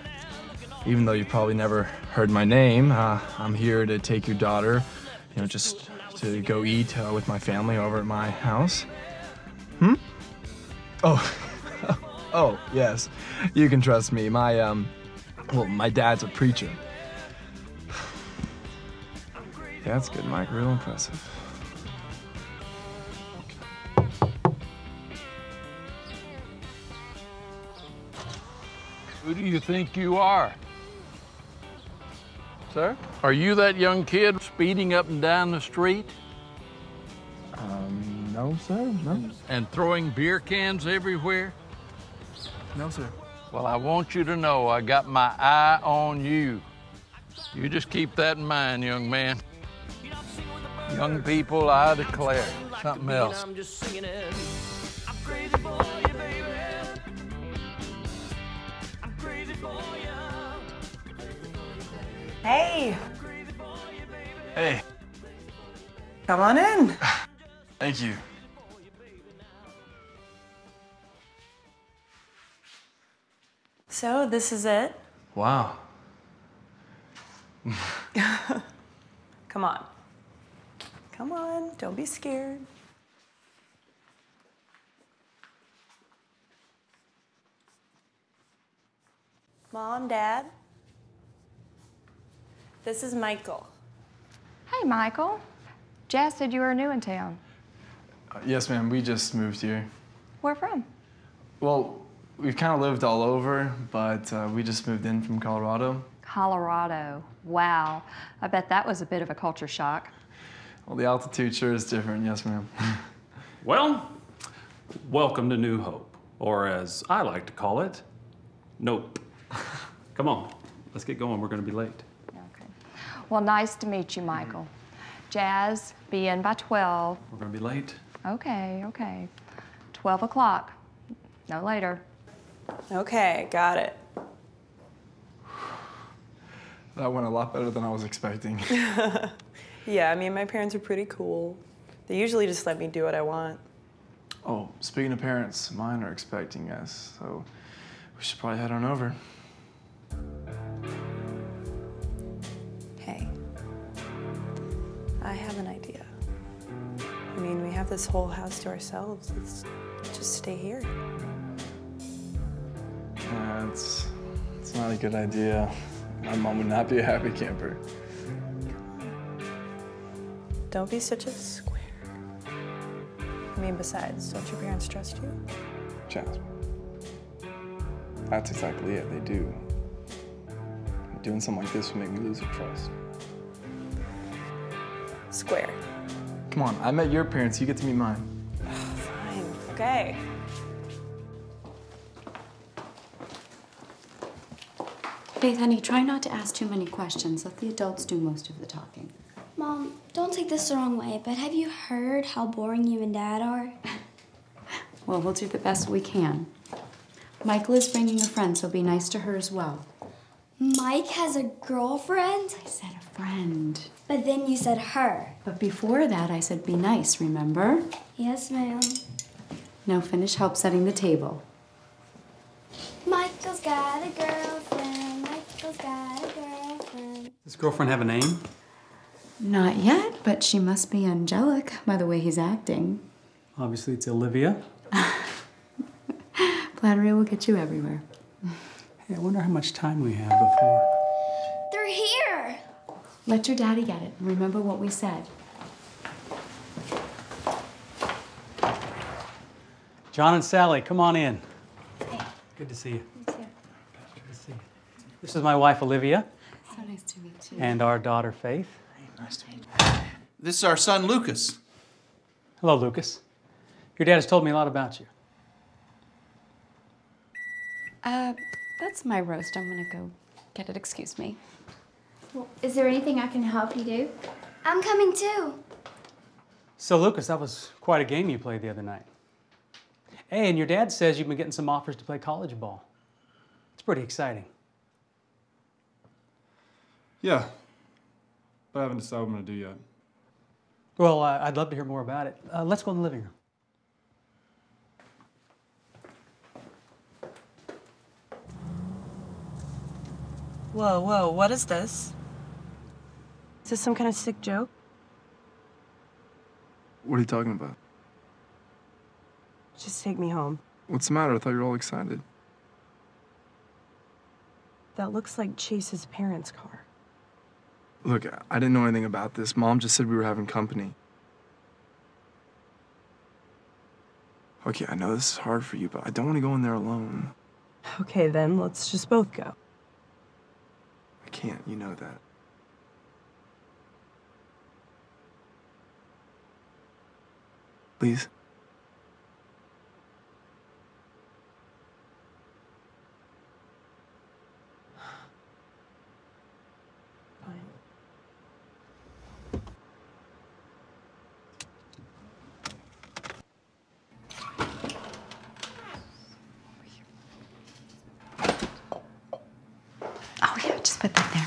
Speaker 1: Even though you probably never heard my name, uh, I'm here to take your daughter, you know, just to go eat uh, with my family over at my house. Hmm? Oh, oh, yes. You can trust me. My, um, well, my dad's a preacher. That's good, Mike. Real impressive.
Speaker 17: Who do you think you are?
Speaker 1: Sir?
Speaker 17: Are you that young kid speeding up and down the street?
Speaker 1: Um, no, sir, no.
Speaker 17: And throwing beer cans everywhere?
Speaker 1: No, sir.
Speaker 17: Well, I want you to know I got my eye on you. You just keep that in mind, young man. Young people, I declare, something else.
Speaker 6: Hey,
Speaker 1: Hey,
Speaker 6: come on in.
Speaker 1: thank you.
Speaker 6: So, this is it?
Speaker 1: Wow.
Speaker 6: Come on. Come on, don't be scared. Mom, Dad. This is Michael.
Speaker 18: Hey, Michael. Jazz said you were new in town.
Speaker 1: Uh, yes, ma'am. We just moved here.
Speaker 18: Where from?
Speaker 1: Well, we've kind of lived all over, but uh, we just moved in from Colorado.
Speaker 18: Colorado. Wow. I bet that was a bit of a culture shock.
Speaker 1: Well, the altitude sure is different. Yes, ma'am.
Speaker 19: Well, welcome to New Hope, or as I like to call it, Nope. Come on, let's get going. We're going to be late. Okay.
Speaker 18: Well, nice to meet you, Michael. Mm-hmm. Jazz, be in by 12.
Speaker 19: We're going to be late.
Speaker 18: Okay, okay. 12 o'clock. No later.
Speaker 6: Okay, got it.
Speaker 1: That went a lot better than I was expecting.
Speaker 6: Yeah, I mean, my parents are pretty cool. They usually just let me do what I want.
Speaker 1: oh, speaking of parents, mine are expecting us, so we should probably head on over.
Speaker 6: I have an idea. I mean, we have this whole house to ourselves. Let's just stay here.
Speaker 1: It's, it's not a good idea. My mom would not be a happy camper.
Speaker 6: Don't be such a square. I mean, besides, don't your parents trust you?
Speaker 1: Jasmine. That's exactly it, they do. Doing something like this would make me lose their trust.
Speaker 6: Square.
Speaker 1: Come on, I met your parents, you get to meet mine.
Speaker 6: Fine. Okay.
Speaker 3: Faith, honey, try not to ask too many questions. Let the adults do most of the talking.
Speaker 2: Mom, don't take this the wrong way, but have you heard how boring you and Dad are?
Speaker 3: Well, we'll do the best we can. Michael is bringing a friend, so be nice to her as well.
Speaker 2: Mike has a girlfriend?
Speaker 3: I said a friend.
Speaker 2: But then you said her.
Speaker 3: But before that, I said be nice, remember?
Speaker 2: Yes, ma'am.
Speaker 3: Now finish help setting the table.
Speaker 2: Michael's got a girlfriend. Michael's got a girlfriend.
Speaker 4: Does girlfriend have a name?
Speaker 3: Not yet, but she must be angelic by the way he's acting.
Speaker 4: Obviously, it's Olivia.
Speaker 3: Flattery will get you everywhere.
Speaker 4: Hey, I wonder how much time we have before.
Speaker 2: They're here.
Speaker 3: Let your daddy get it. Remember what we said.
Speaker 4: John and Sally, come on in. Good to see you. Good to see you. This is my wife, Olivia,
Speaker 3: So nice to meet you.
Speaker 4: and our daughter, Faith.
Speaker 10: Nice to meet you. This is our son, Lucas.
Speaker 4: Hello, Lucas. Your dad has told me a lot about you.
Speaker 3: Uh, that's my roast. I'm gonna go get it. Excuse me.
Speaker 2: Well, is there anything I can help you do? I'm coming too.
Speaker 4: So, Lucas, that was quite a game you played the other night. Hey, and your dad says you've been getting some offers to play college ball. It's pretty exciting.
Speaker 19: Yeah. But I haven't decided what I'm going to do yet.
Speaker 4: Well, uh, I'd love to hear more about it. Uh, let's go in the living room.
Speaker 6: Whoa, whoa, what is this? Is this some kind of sick joke?
Speaker 1: What are you talking about?
Speaker 6: Just take me home.
Speaker 1: What's the matter? I thought you were all excited.
Speaker 6: That looks like Chase's parents' car.
Speaker 1: Look, I didn't know anything about this. Mom just said we were having company. Okay, I know this is hard for you, but I don't want to go in there alone.
Speaker 6: Okay, then let's just both go.
Speaker 1: I can't, you know that. Please?
Speaker 3: Oh yeah, just put that there.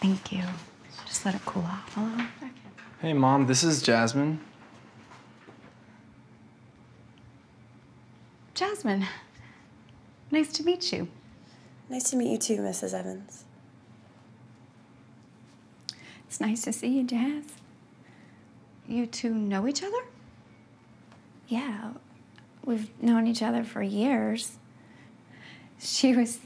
Speaker 3: Thank you. Just let it cool off a little.
Speaker 1: Hey, Mom, this is Jasmine.
Speaker 3: Jasmine, nice to meet you.
Speaker 6: Nice to meet you too, Mrs. Evans.
Speaker 3: It's nice to see you, Jazz. You two know each other?
Speaker 2: Yeah, we've known each other for years. She was.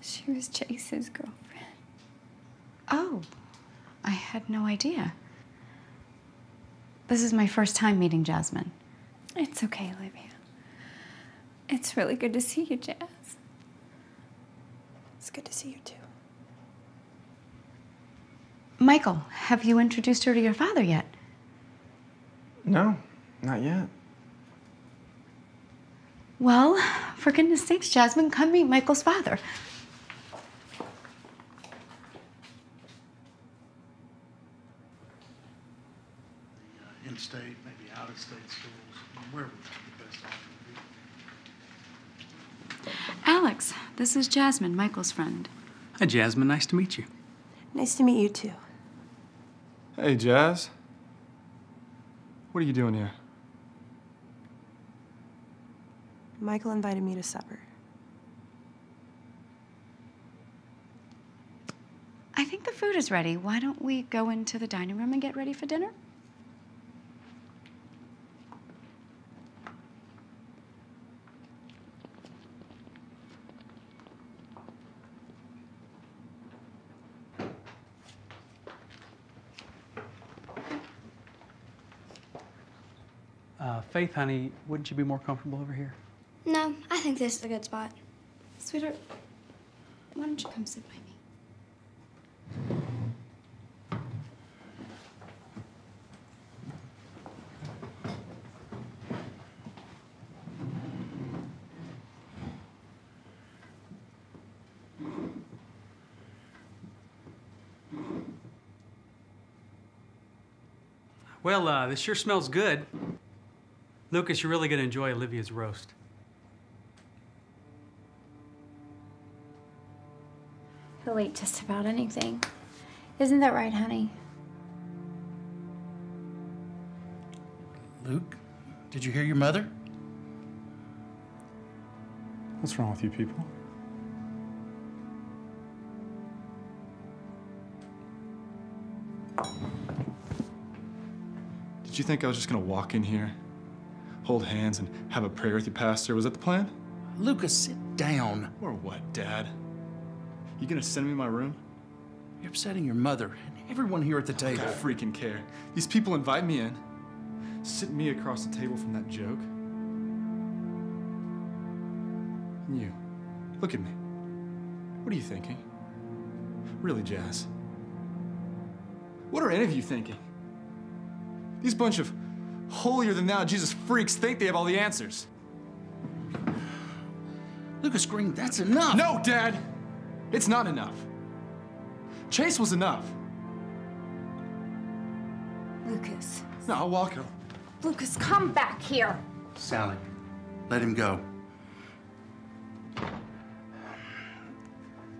Speaker 2: She was Chase's girlfriend.
Speaker 3: Oh, I had no idea. This is my first time meeting Jasmine.
Speaker 2: It's okay, Olivia. It's really good to see you, Jazz.
Speaker 6: It's good to see you too.
Speaker 3: Michael, have you introduced her to your father yet?
Speaker 1: No, not yet.
Speaker 3: Well, for goodness sakes, Jasmine, come meet Michael's father.
Speaker 10: In-state, maybe out-of-state schools, where would the best offer be?
Speaker 3: Alex, this is Jasmine, Michael's friend.
Speaker 4: Hi, Jasmine. Nice to meet you.
Speaker 6: Nice to meet you too.
Speaker 19: Hey, Jazz. What are you doing here?
Speaker 6: Michael invited me to supper.
Speaker 3: I think the food is ready. Why don't we go into the dining room and get ready for dinner?
Speaker 4: Faith, honey, wouldn't you be more comfortable over here?
Speaker 2: No, I think this is a good spot.
Speaker 3: Sweetheart, why don't you come sit by me?
Speaker 4: Well, uh, this sure smells good. Lucas, you're really going to enjoy Olivia's roast.
Speaker 2: He'll eat just about anything.
Speaker 9: Isn't that right, honey?
Speaker 10: Luke, did you hear your mother?
Speaker 20: What's wrong with you people?
Speaker 12: Did you think I was just gonna walk in here, hold hands, and have a prayer with your Pastor? Was that the plan?
Speaker 10: Lucas, sit down.
Speaker 12: Or what, Dad? You gonna send me to my room?
Speaker 10: You're upsetting your mother and everyone here at the
Speaker 12: I
Speaker 10: table.
Speaker 12: don't freaking care. These people invite me in, sit me across the table from that joke. And you, look at me. What are you thinking? Really, Jazz? What are any of you thinking? These bunch of holier than thou Jesus freaks think they have all the answers.
Speaker 10: Lucas Green, that's enough.
Speaker 12: No, Dad! It's not enough. Chase was enough.
Speaker 9: Lucas.
Speaker 12: No, I'll walk him.
Speaker 9: Lucas, come back here.
Speaker 10: Sally, let him go.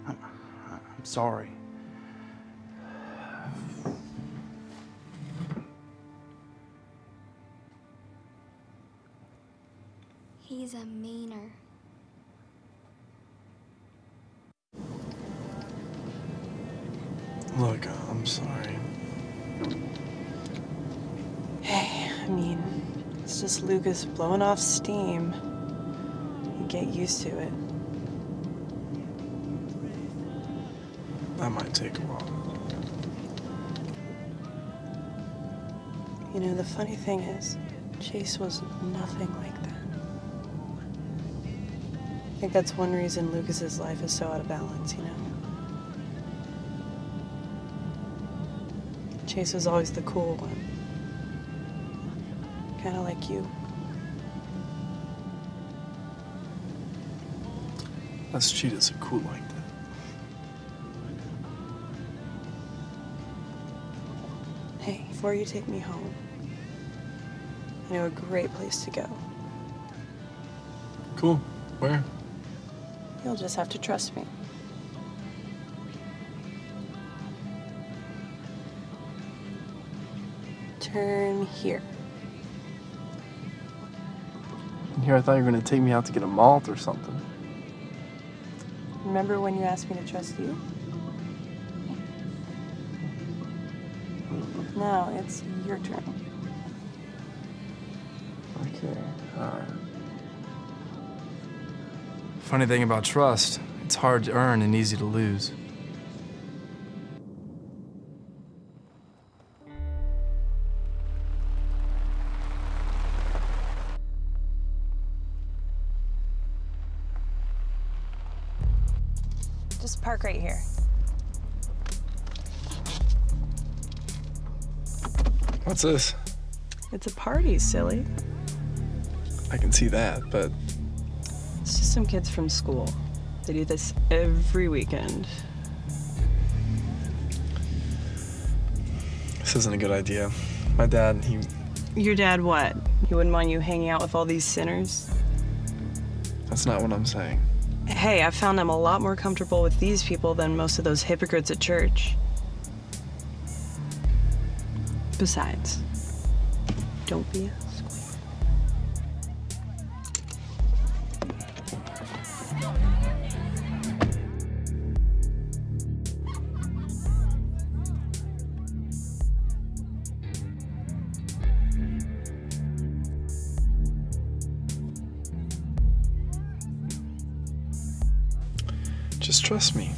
Speaker 10: I'm, I'm sorry.
Speaker 2: He's meaner.
Speaker 1: Look, I'm sorry.
Speaker 6: Hey, I mean, it's just Lucas blowing off steam. You get used to it.
Speaker 1: That might take a while.
Speaker 6: You know, the funny thing is, Chase was nothing I think that's one reason Lucas's life is so out of balance, you know? Chase was always the cool one. Kind of like you.
Speaker 1: Us cheetahs are cool like that.
Speaker 6: Hey, before you take me home, I know a great place to go.
Speaker 1: Cool. Where?
Speaker 6: You'll just have to trust me. Turn here.
Speaker 1: Here, I thought you were gonna take me out to get a malt or something.
Speaker 6: Remember when you asked me to trust you? Now it's your turn.
Speaker 1: Okay, alright. Funny thing about trust, it's hard to earn and easy to lose.
Speaker 6: Just park right here.
Speaker 1: What's this?
Speaker 6: It's a party, silly.
Speaker 1: I can see that, but
Speaker 6: It's just some kids from school. They do this every weekend.
Speaker 1: this isn't a good idea. My dad, he.
Speaker 6: Your dad, what? He wouldn't mind you hanging out with all these sinners?
Speaker 1: That's not what I'm saying.
Speaker 6: Hey, I found I'm a lot more comfortable with these people than most of those hypocrites at church. Besides, don't be a
Speaker 1: trust me.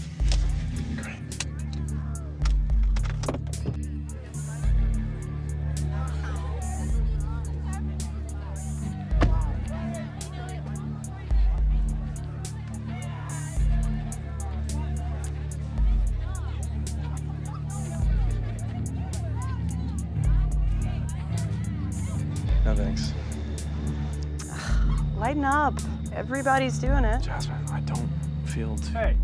Speaker 1: No thanks.
Speaker 6: Lighten up. Everybody's doing it.
Speaker 1: Jasmine, I don't feel too.
Speaker 21: Hey.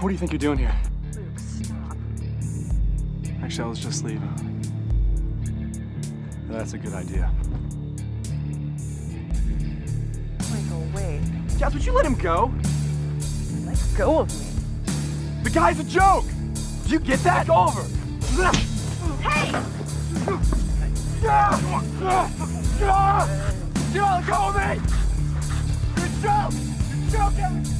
Speaker 1: What do you think you're doing here?
Speaker 6: Luke, stop.
Speaker 1: Actually, I was just leaving.
Speaker 12: That's a good idea.
Speaker 13: Michael, wait. Jess, would you let him go?
Speaker 6: Let go of me.
Speaker 13: The guy's a joke! Do you get that?
Speaker 6: It's over!
Speaker 13: Hey! Get off! Let go of me! Good joke! Good joke,
Speaker 22: Kevin!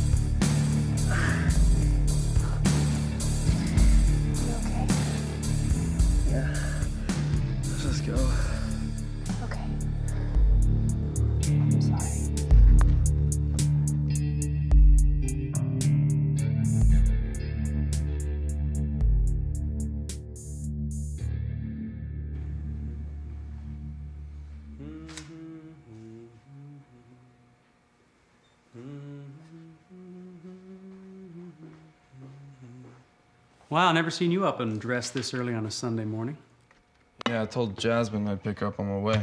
Speaker 22: Go.
Speaker 6: Okay. I'm sorry.
Speaker 4: Wow, never seen you up and dressed this early on a Sunday morning.
Speaker 1: Yeah, I told Jasmine I'd pick her up on my way.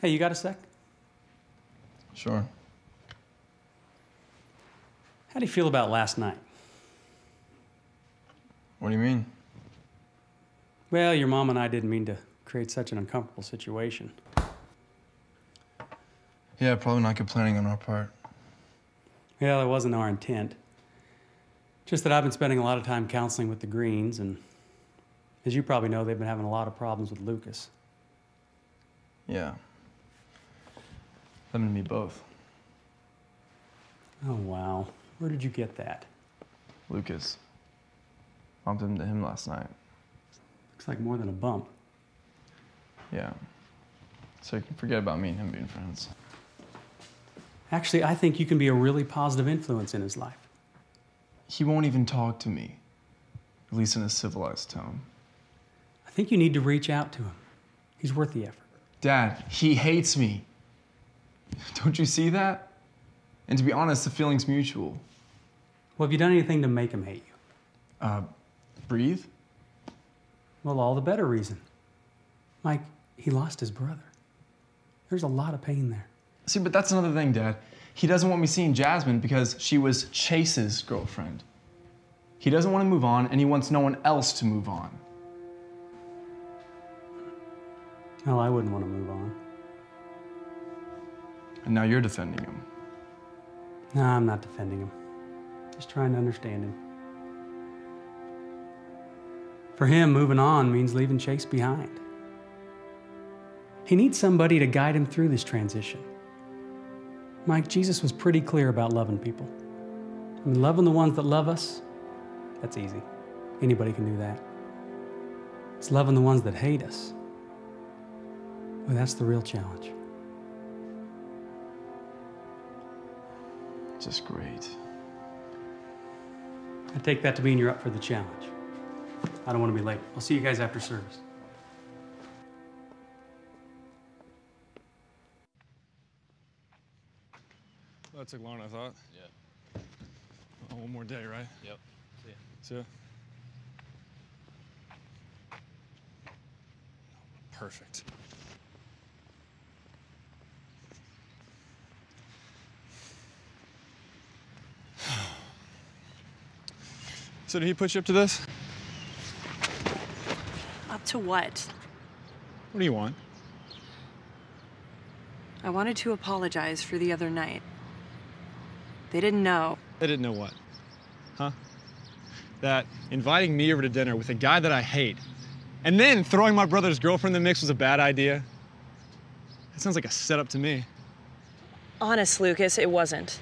Speaker 4: Hey, you got a sec?
Speaker 1: Sure.
Speaker 4: How do you feel about last night?
Speaker 1: What do you mean?
Speaker 4: Well, your mom and I didn't mean to create such an uncomfortable situation.
Speaker 1: Yeah, probably not good planning on our part.
Speaker 4: Yeah, it wasn't our intent. Just that I've been spending a lot of time counseling with the Greens, and as you probably know, they've been having a lot of problems with Lucas.
Speaker 1: Yeah. Them and me both.
Speaker 4: Oh, wow. Where did you get that?
Speaker 1: Lucas. Bumped into him last night.
Speaker 4: Looks like more than a bump.
Speaker 1: Yeah. So you can forget about me and him being friends.
Speaker 4: Actually, I think you can be a really positive influence in his life.
Speaker 1: He won't even talk to me, at least in a civilized tone.
Speaker 4: I think you need to reach out to him. He's worth the effort.
Speaker 1: Dad, he hates me. Don't you see that? And to be honest, the feeling's mutual.
Speaker 4: Well, have you done anything to make him hate you?
Speaker 1: Uh, breathe?
Speaker 4: Well, all the better reason. Mike, he lost his brother. There's a lot of pain there.
Speaker 1: See, but that's another thing, Dad. He doesn't want me seeing Jasmine because she was Chase's girlfriend. He doesn't want to move on, and he wants no one else to move on.
Speaker 4: Well, I wouldn't want to move on.
Speaker 1: And now you're defending him.
Speaker 4: No, I'm not defending him. Just trying to understand him. For him, moving on means leaving Chase behind. He needs somebody to guide him through this transition. Mike, Jesus was pretty clear about loving people. I mean, loving the ones that love us, that's easy. Anybody can do that. It's loving the ones that hate us. Well, that's the real challenge.
Speaker 1: Just great.
Speaker 4: I take that to mean you're up for the challenge. I don't want to be late. I'll see you guys after service.
Speaker 12: That took longer than I thought.
Speaker 23: Yeah.
Speaker 12: Oh, one more day, right?
Speaker 23: Yep. See ya.
Speaker 12: See ya. Perfect. So did he push you up to this?
Speaker 6: Up to what?
Speaker 12: What do you want?
Speaker 6: I wanted to apologize for the other night. They didn't know.
Speaker 12: They didn't know what? Huh? That inviting me over to dinner with a guy that I hate and then throwing my brother's girlfriend in the mix was a bad idea? That sounds like a setup to me.
Speaker 6: Honest, Lucas, it wasn't.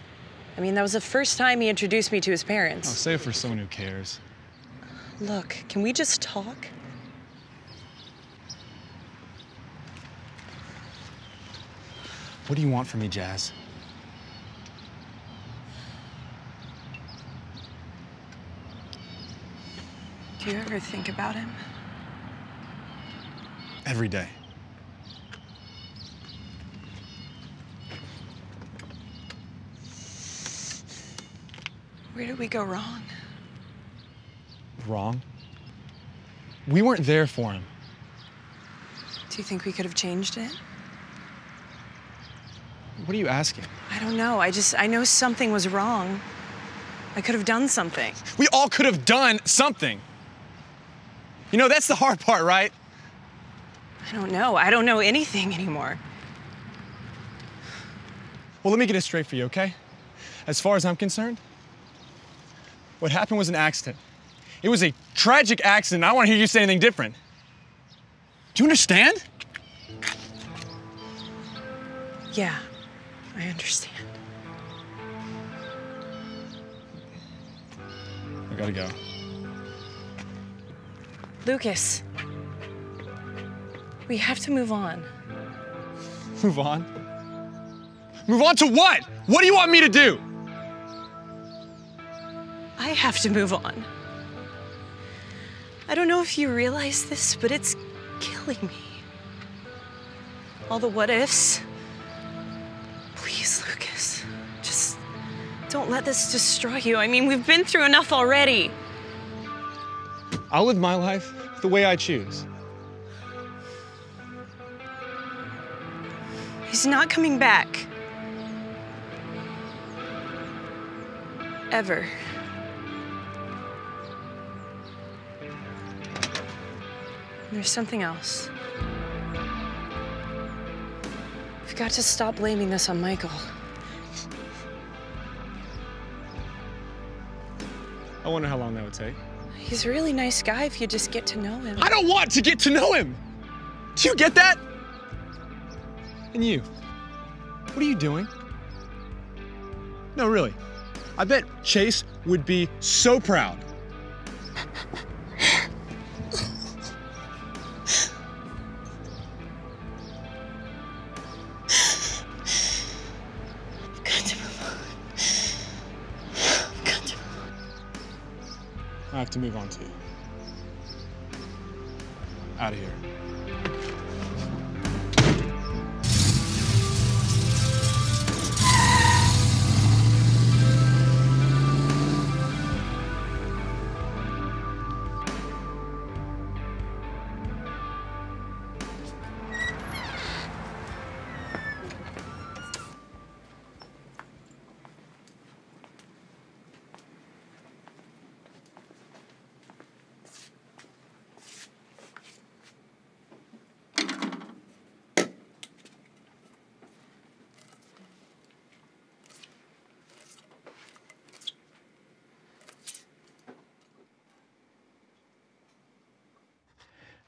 Speaker 6: I mean, that was the first time he introduced me to his parents.
Speaker 12: Oh,
Speaker 6: parents.
Speaker 12: say it for someone who cares.
Speaker 6: Look, can we just talk?
Speaker 12: What do you want from me, Jazz?
Speaker 6: Do you ever think about him?
Speaker 12: Every day.
Speaker 6: Where did we go wrong?
Speaker 12: Wrong? We weren't there for him.
Speaker 6: Do you think we could have changed it?
Speaker 12: What are you asking?
Speaker 6: I don't know. I just, I know something was wrong. I could have done something.
Speaker 12: We all could have done something. You know, that's the hard part, right?
Speaker 6: I don't know. I don't know anything anymore.
Speaker 12: Well, let me get it straight for you, okay? As far as I'm concerned, what happened was an accident. It was a tragic accident. I don't want to hear you say anything different. Do you understand?
Speaker 6: Yeah, I understand.
Speaker 12: I gotta go.
Speaker 6: Lucas, we have to move on.
Speaker 12: Move on? Move on to what? What do you want me to do?
Speaker 6: I have to move on. I don't know if you realize this, but it's killing me. All the what ifs. Please, Lucas, just don't let this destroy you. I mean, we've been through enough already.
Speaker 12: I'll live my life the way I choose.
Speaker 6: He's not coming back. Ever. There's something else. We've got to stop blaming this on Michael.
Speaker 12: I wonder how long that would take.
Speaker 6: He's a really nice guy if you just get to know him.
Speaker 12: I don't want to get to know him. Do you get that? And you, what are you doing? No, really. I bet Chase would be so proud. Have to move on to. Out of here.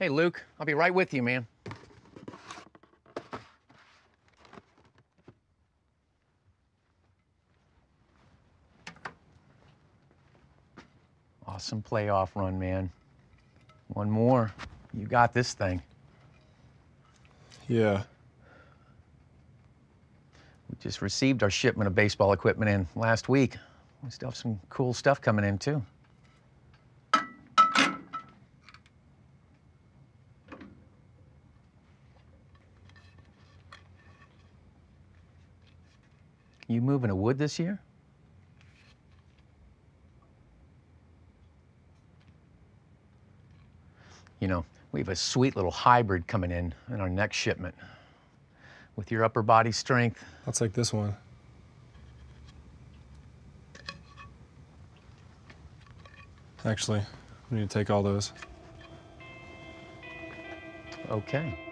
Speaker 24: Hey, Luke, I'll be right with you, man. Awesome playoff run, man. One more. You got this thing.
Speaker 25: Yeah.
Speaker 24: We just received our shipment of baseball equipment in last week. We still have some cool stuff coming in, too. Moving to wood this year? You know, we have a sweet little hybrid coming in in our next shipment. With your upper body strength,
Speaker 25: I'll take this one. Actually, we need to take all those.
Speaker 24: okay.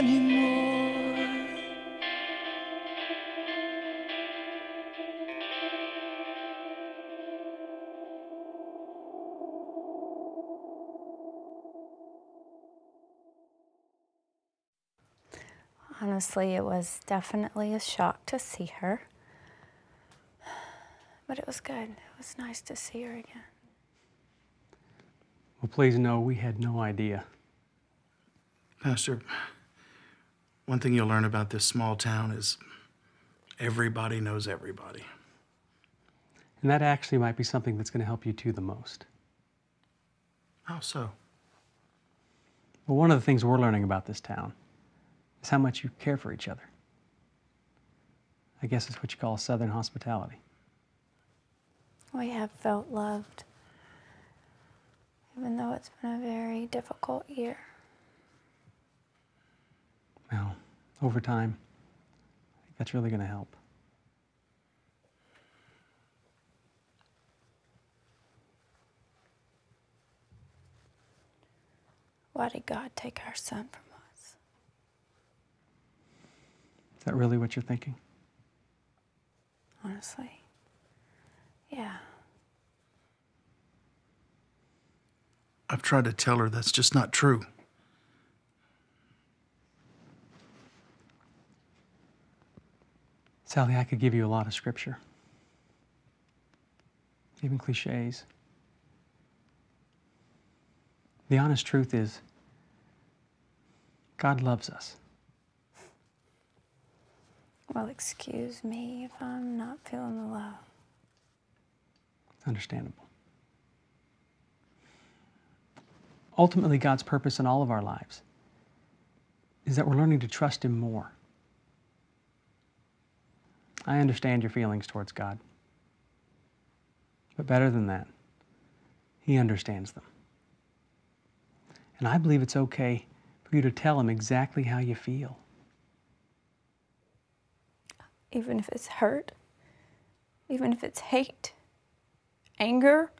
Speaker 15: Anymore.
Speaker 9: Honestly, it was definitely a shock to see her. But it was good. It was nice to see her again.
Speaker 4: Well, please know we had no idea.
Speaker 10: Pastor, one thing you'll learn about this small town is everybody knows everybody.
Speaker 4: And that actually might be something that's going to help you too the most.
Speaker 10: How so?
Speaker 4: Well, one of the things we're learning about this town is how much you care for each other. I guess it's what you call Southern hospitality.
Speaker 9: We have felt loved, even though it's been a very difficult year.
Speaker 4: Well, over time, I think that's really going to help.
Speaker 9: Why did God take our son from us?
Speaker 4: Is that really what you're thinking?
Speaker 9: Honestly, yeah.
Speaker 10: I've tried to tell her that's just not true.
Speaker 4: Sally, I could give you a lot of scripture, even cliches. The honest truth is, God loves us.
Speaker 9: Well, excuse me if I'm not feeling the love.
Speaker 4: It's understandable. Ultimately, God's purpose in all of our lives is that we're learning to trust Him more. I understand your feelings towards God. But better than that, He understands them. And I believe it's okay for you to tell Him exactly how you feel.
Speaker 9: Even if it's hurt, even if it's hate, anger.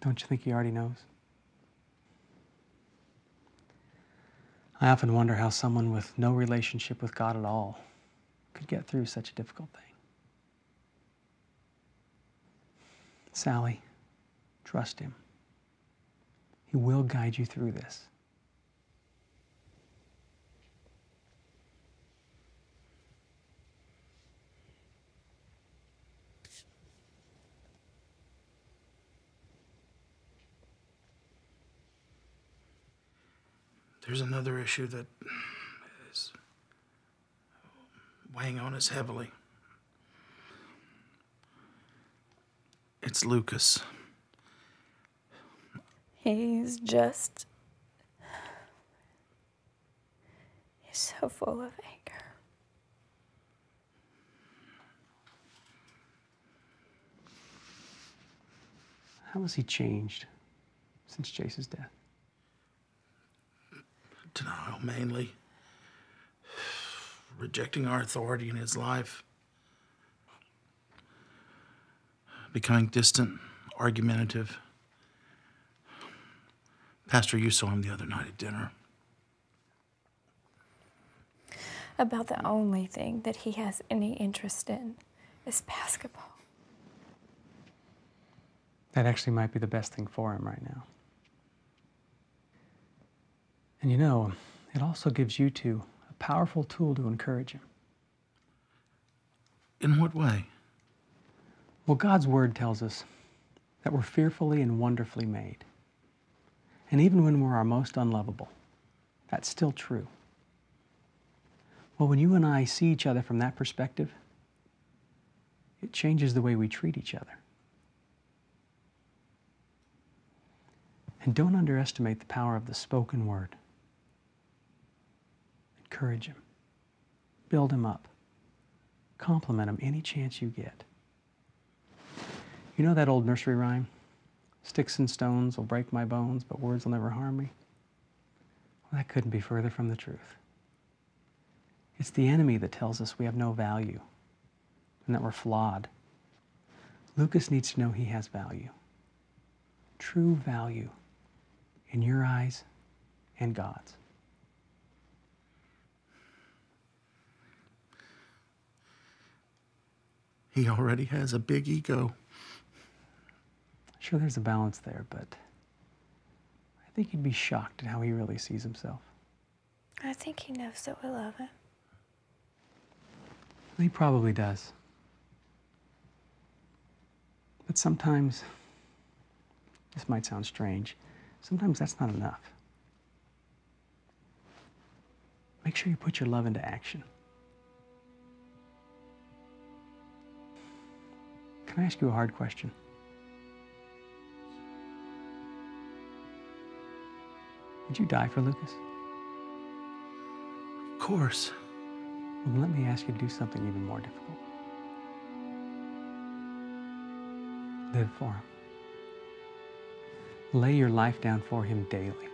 Speaker 4: Don't you think He already knows? I often wonder how someone with no relationship with God at all could get through such a difficult thing. Sally, trust Him. He will guide you through this.
Speaker 10: There's another issue that is weighing on us heavily. It's Lucas.
Speaker 9: He's just. He's so full of anger.
Speaker 4: How has he changed since Chase's death?
Speaker 10: Denial, mainly. Rejecting our authority in his life. Becoming distant, argumentative. Pastor, you saw him the other night at dinner.
Speaker 9: About the only thing that he has any interest in is basketball.
Speaker 4: That actually might be the best thing for him right now. And you know, it also gives you two a powerful tool to encourage him.
Speaker 10: In what way?
Speaker 4: Well, God's Word tells us that we're fearfully and wonderfully made. And even when we're our most unlovable, that's still true. Well, when you and I see each other from that perspective, it changes the way we treat each other. And don't underestimate the power of the spoken word. Encourage him, build him up, compliment him any chance you get. You know that old nursery rhyme? Sticks and stones will break my bones, but words will never harm me? Well, that couldn't be further from the truth. It's the enemy that tells us we have no value and that we're flawed. Lucas needs to know he has value. True value in your eyes and God's.
Speaker 10: He already has a big ego.
Speaker 4: Sure, there's a balance there, but I think you'd be shocked at how he really sees himself.
Speaker 9: I think he knows that we love him.
Speaker 4: He probably does. But sometimes, this might sound strange, sometimes that's not enough. Make sure you put your love into action. Can I ask you a hard question? Would you die for Lucas?
Speaker 10: Of course.
Speaker 4: Well, let me ask you to do something even more difficult. Live for him. Lay your life down for him daily.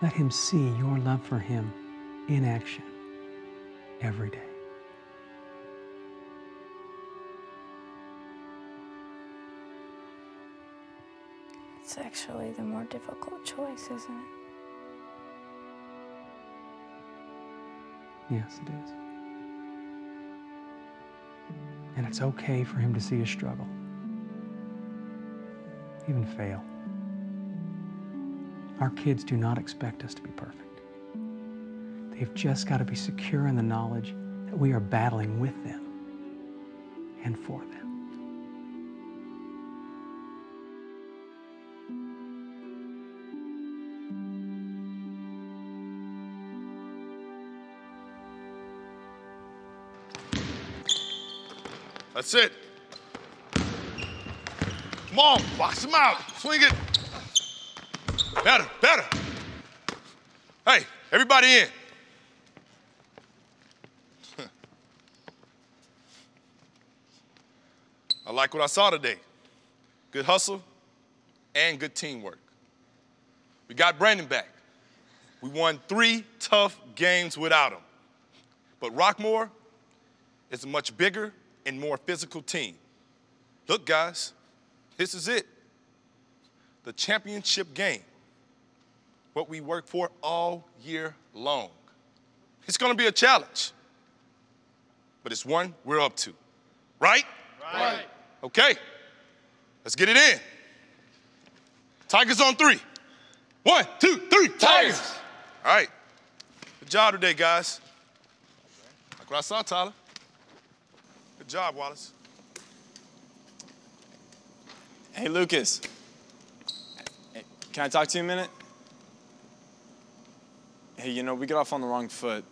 Speaker 4: Let him see your love for him in action every day.
Speaker 9: It's actually the more difficult choice, isn't it?
Speaker 4: Yes, it is. And it's okay for him to see a struggle, even fail. Our kids do not expect us to be perfect. They've just got to be secure in the knowledge that we are battling with them and for them.
Speaker 8: That's it. Come on, box him out. Swing it. Better, better. Hey, everybody in. I like what I saw today. Good hustle and good teamwork. We got Brandon back. We won three tough games without him. But Rockmore is a much bigger and more physical team. Look, guys, this is it. The championship game. What we work for all year long. It's going to be a challenge, but it's one we're up to. Right?
Speaker 13: Right.
Speaker 8: Okay, let's get it in. Tigers on three. One, two, three, Tigers. All right. Good job today, guys. Like what I saw, Tyler. Good job, Wallace.
Speaker 16: Hey, Lucas. Hey, Can I talk to you a minute? Hey, you know, we got off on the wrong foot,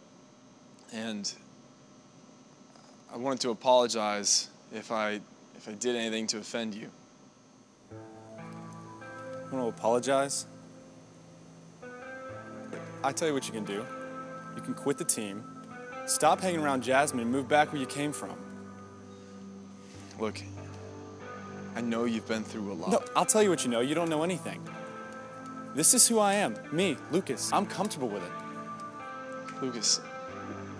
Speaker 16: and I wanted to apologize if I if I did anything to offend you.
Speaker 12: You want to apologize? I tell you what you can do. You can quit the team, stop hanging around Jasmine, and move back where you came from.
Speaker 16: Look, I know you've been through a lot.
Speaker 12: No, I'll tell you what you know. You don't know anything. This is who I am. Me, Lucas. I'm comfortable with it.
Speaker 16: Lucas,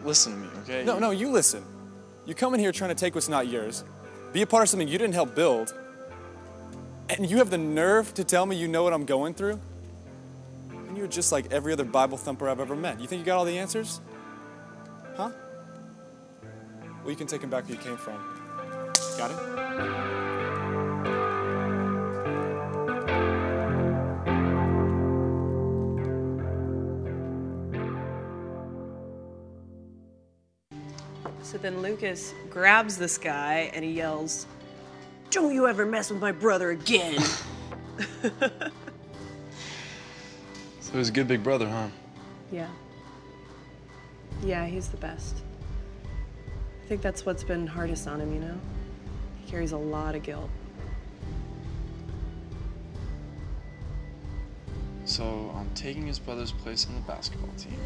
Speaker 16: listen to me, okay?
Speaker 12: No, no, you listen. You come in here trying to take what's not yours, be a part of something you didn't help build, and you have the nerve to tell me you know what I'm going through? And you're just like every other Bible thumper I've ever met. You think you got all the answers? Huh? Well, you can take him back where you came from. Got it?
Speaker 6: So then Lucas grabs this guy and he yells, Don't you ever mess with my brother again.
Speaker 1: So he's a good big brother, huh?
Speaker 6: yeah. Yeah, he's the best. I think that's what's been hardest on him, you know? Carries a lot of guilt.
Speaker 1: So I'm taking his brother's place on the basketball team.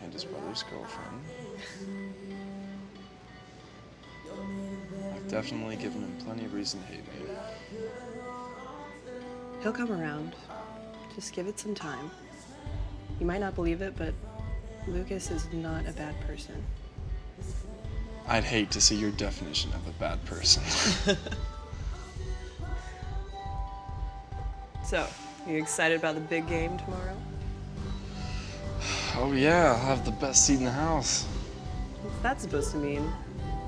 Speaker 1: And his brother's girlfriend. I've definitely given him plenty of reason to hate me.
Speaker 6: He'll come around. Just give it some time. You might not believe it, but Lucas is not a bad person.
Speaker 1: I'd hate to see your definition of a bad person.
Speaker 6: So, you excited about the big game tomorrow?
Speaker 1: oh yeah, I'll have the best seat in the house.
Speaker 6: What's that supposed to mean?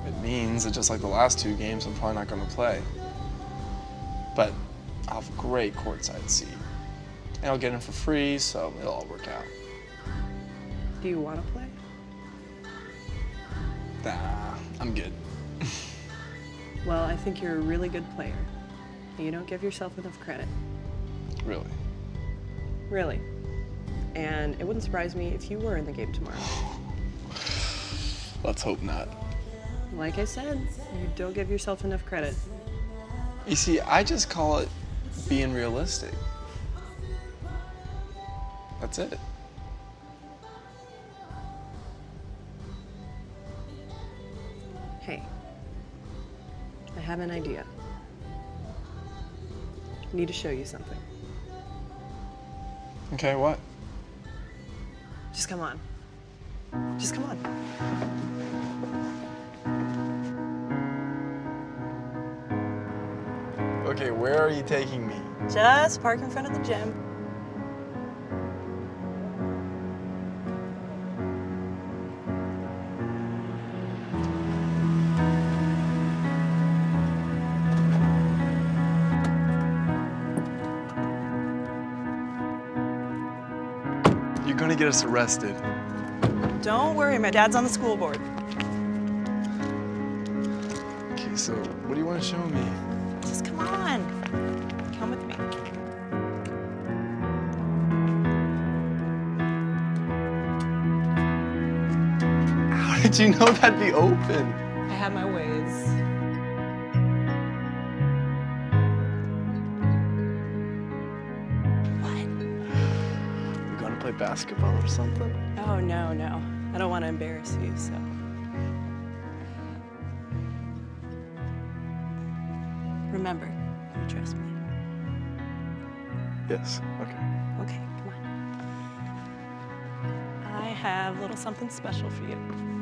Speaker 1: It means that just like the last two games, I'm probably not going to play. But I'll have a great courtside seat. And I'll get in for free, so it'll all work out.
Speaker 6: Do you want to play?
Speaker 1: Nah, I'm good.
Speaker 6: Well, I think you're a really good player. You don't give yourself enough credit.
Speaker 1: Really?
Speaker 6: Really. And it wouldn't surprise me if you were in the game tomorrow.
Speaker 1: Let's hope not.
Speaker 6: Like I said, you don't give yourself enough credit.
Speaker 1: You see, I just call it being realistic. That's it.
Speaker 6: Have an idea. I need to show you something.
Speaker 1: Okay, what?
Speaker 6: Just come on. Just come on.
Speaker 1: Okay, where are you taking me?
Speaker 6: Just park in front of the gym.
Speaker 1: Get us arrested.
Speaker 6: Don't worry, my dad's on the school board.
Speaker 1: Okay, so what do you want to show me?
Speaker 6: Just come on. Come with me.
Speaker 1: How did you know that'd be open?
Speaker 6: I had my ways.
Speaker 1: Basketball or something?
Speaker 6: Oh, no, no. I don't want to embarrass you, so. Remember, you trust me.
Speaker 1: Yes, okay.
Speaker 6: Okay, come on. I have a little something special for you.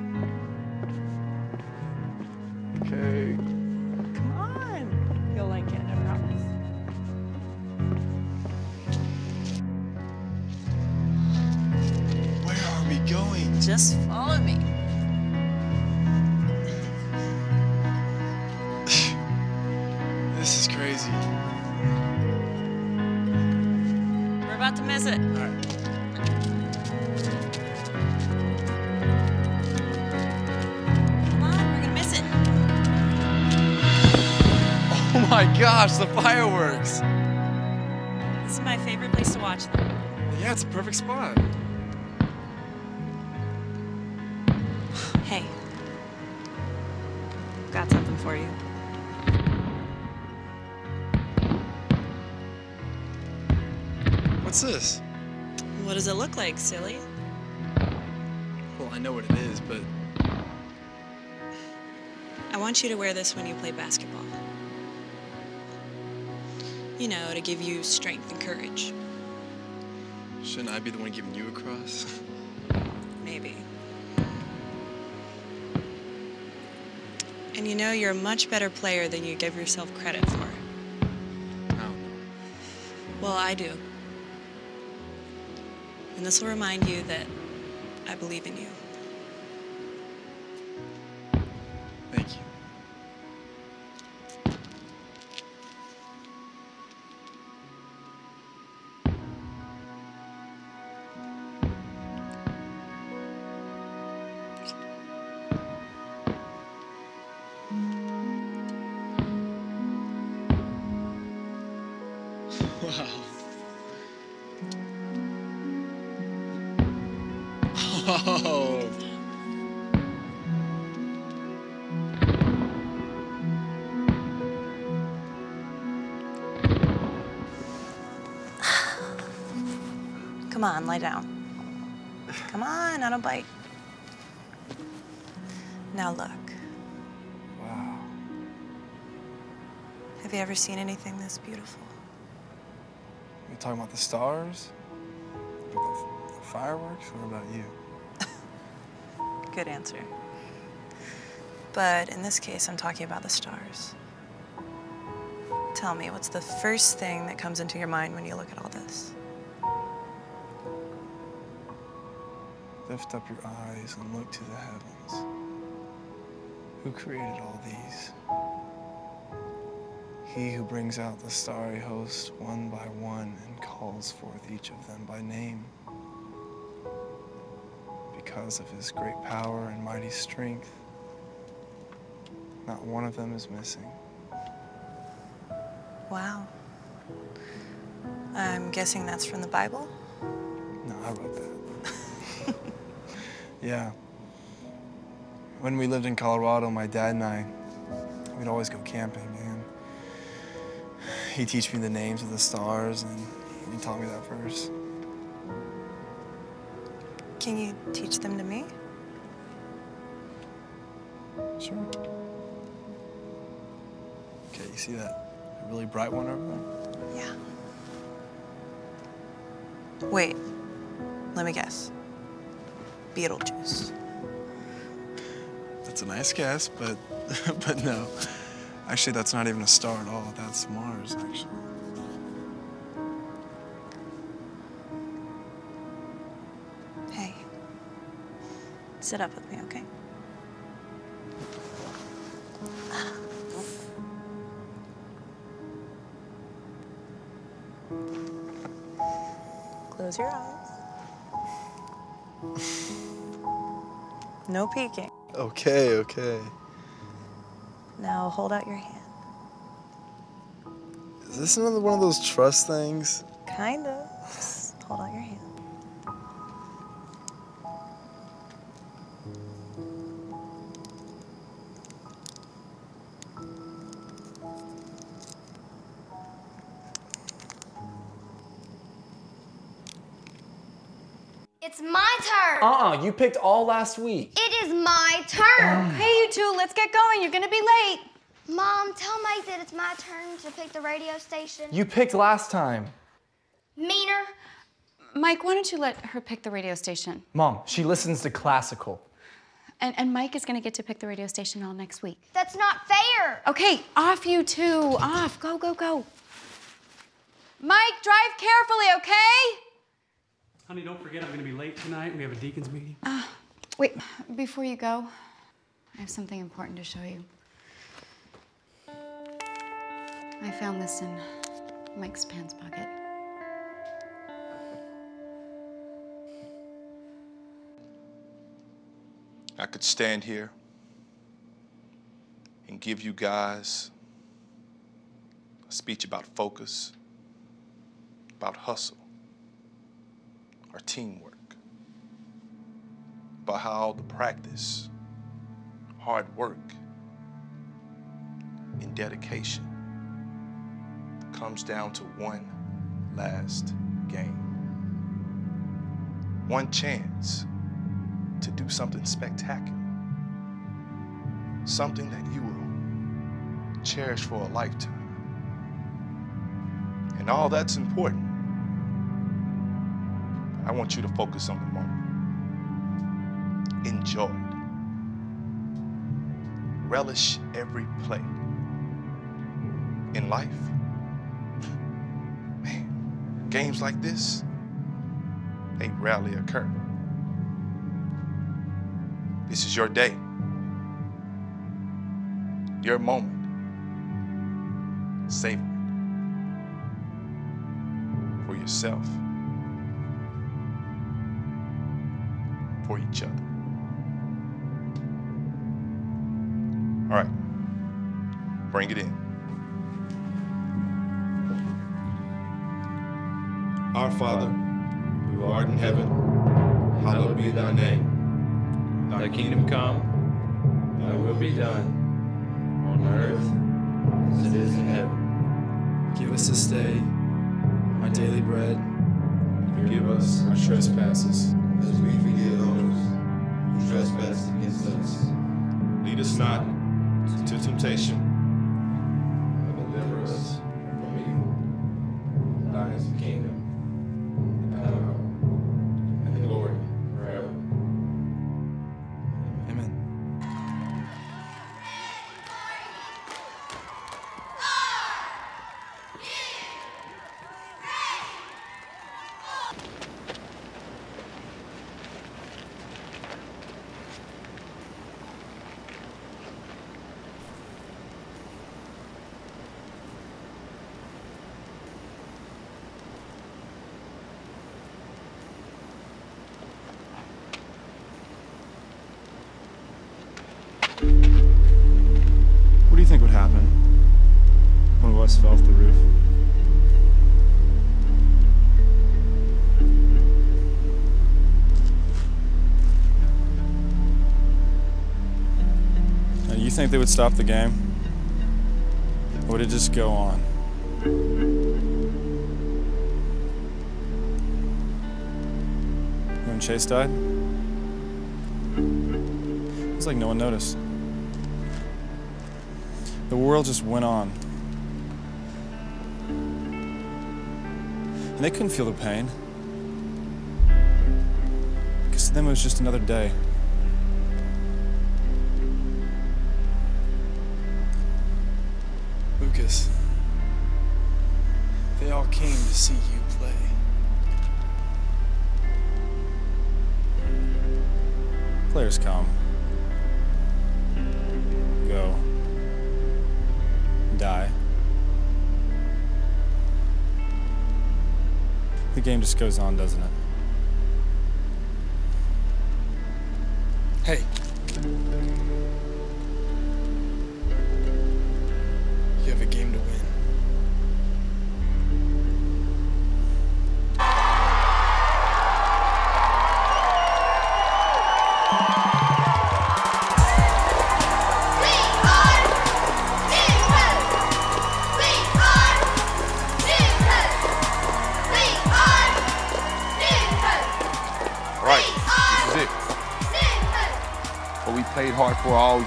Speaker 1: Yeah, it's a perfect spot.
Speaker 6: Hey. Got something for you.
Speaker 1: What's this?
Speaker 6: What does it look like, silly?
Speaker 1: Well, I know what it is, but
Speaker 6: I want you to wear this when you play basketball. You know, to give you strength and courage.
Speaker 1: Shouldn't I be the one giving you a cross?
Speaker 6: Maybe. And you know, you're a much better player than you give yourself credit for.
Speaker 1: I.
Speaker 6: Well, I do. And this will remind you that I believe in you. On, lie down. Come on, I don't bite. Now look.
Speaker 1: Wow.
Speaker 6: Have you ever seen anything this beautiful?
Speaker 1: You talking about the stars? The, the fireworks? What about you?
Speaker 6: Good answer. But in this case, I'm talking about the stars. Tell me, what's the first thing that comes into your mind when you look at all this?
Speaker 1: Lift up your eyes and look to the heavens. Who created all these? He who brings out the starry host one by one and calls forth each of them by name. Because of his great power and mighty strength, not one of them is missing.
Speaker 6: Wow. I'm guessing that's from the Bible?
Speaker 1: No, I wrote that. Yeah. When we lived in Colorado, my dad and I, we'd always go camping, and he'd teach me the names of the stars, and he taught me that verse.
Speaker 6: Can you teach them to me?
Speaker 1: Sure. Okay, you see that really bright one over there?
Speaker 6: Yeah. Wait, let me guess. Betelgeuse.
Speaker 1: That's a nice guess, but but no. Actually, that's not even a star at all. That's Mars, actually.
Speaker 6: Hey, sit up with me, okay? Peeking.
Speaker 1: Okay, okay.
Speaker 6: Now hold out your hand.
Speaker 1: Is this another one of those trust things?
Speaker 6: Kind of. Just hold out your hand.
Speaker 2: It's my turn.
Speaker 26: Uh-uh, you picked all last week.
Speaker 2: It is my turn.
Speaker 3: Hey, you two, let's get going. You're gonna be late.
Speaker 2: Mom, tell Mike that it's my turn to pick the radio station.
Speaker 26: You picked last time.
Speaker 2: Meaner.
Speaker 3: Mike, why don't you let her pick the radio station?
Speaker 26: Mom, she listens to classical.
Speaker 3: And, and Mike is gonna get to pick the radio station all next week.
Speaker 2: That's not fair.
Speaker 3: Okay, off you two. Off. Go, go, go. Mike, drive carefully, okay?
Speaker 4: Honey, don't forget I'm going to be late tonight. We have a deacon's meeting.
Speaker 3: Uh, wait, before you go, I have something important to show you. I found this in Mike's pants pocket.
Speaker 8: I could stand here and give you guys a speech about focus, about hustle, our teamwork, about how the practice, hard work, and dedication comes down to one last game. One chance to do something spectacular. Something that you will cherish for a lifetime. And all that's important. I want you to focus on the moment. Enjoy. Relish every play. In life, man, games like this, they rarely occur. This is your day, your moment. Savor it for yourself, for each other. All right, bring it in.
Speaker 13: Our Father, who art in heaven, hallowed be thy name. Thy kingdom come, thy will be done, on earth as it is in heaven.
Speaker 1: Give us this day our daily bread.
Speaker 13: And forgive us our trespasses, as we forgive those who trespass against us. Lead us not into temptation,
Speaker 12: think they would stop the game? Or would it just go on? When Chase died? It's like no one noticed. The world just went on. And they couldn't feel the pain. Because to them it was just another day. The game just goes on, doesn't it?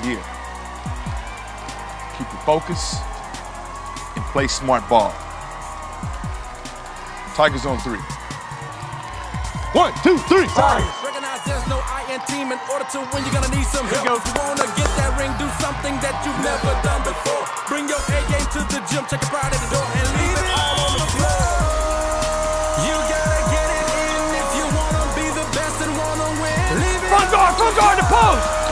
Speaker 8: Year. Keep your focus and play smart ball. Tigers on three. One, two, three. Tigers.
Speaker 24: Recognize there's no I in team. In order to win, you're gonna need some help. If you wanna get that ring, do something that you've never done before. Bring your A game to the gym, check pride at the door, and leave it all on the floor. You gotta get it in if you wanna be the best and wanna win. Leave it
Speaker 13: Front guard, front guard, the post.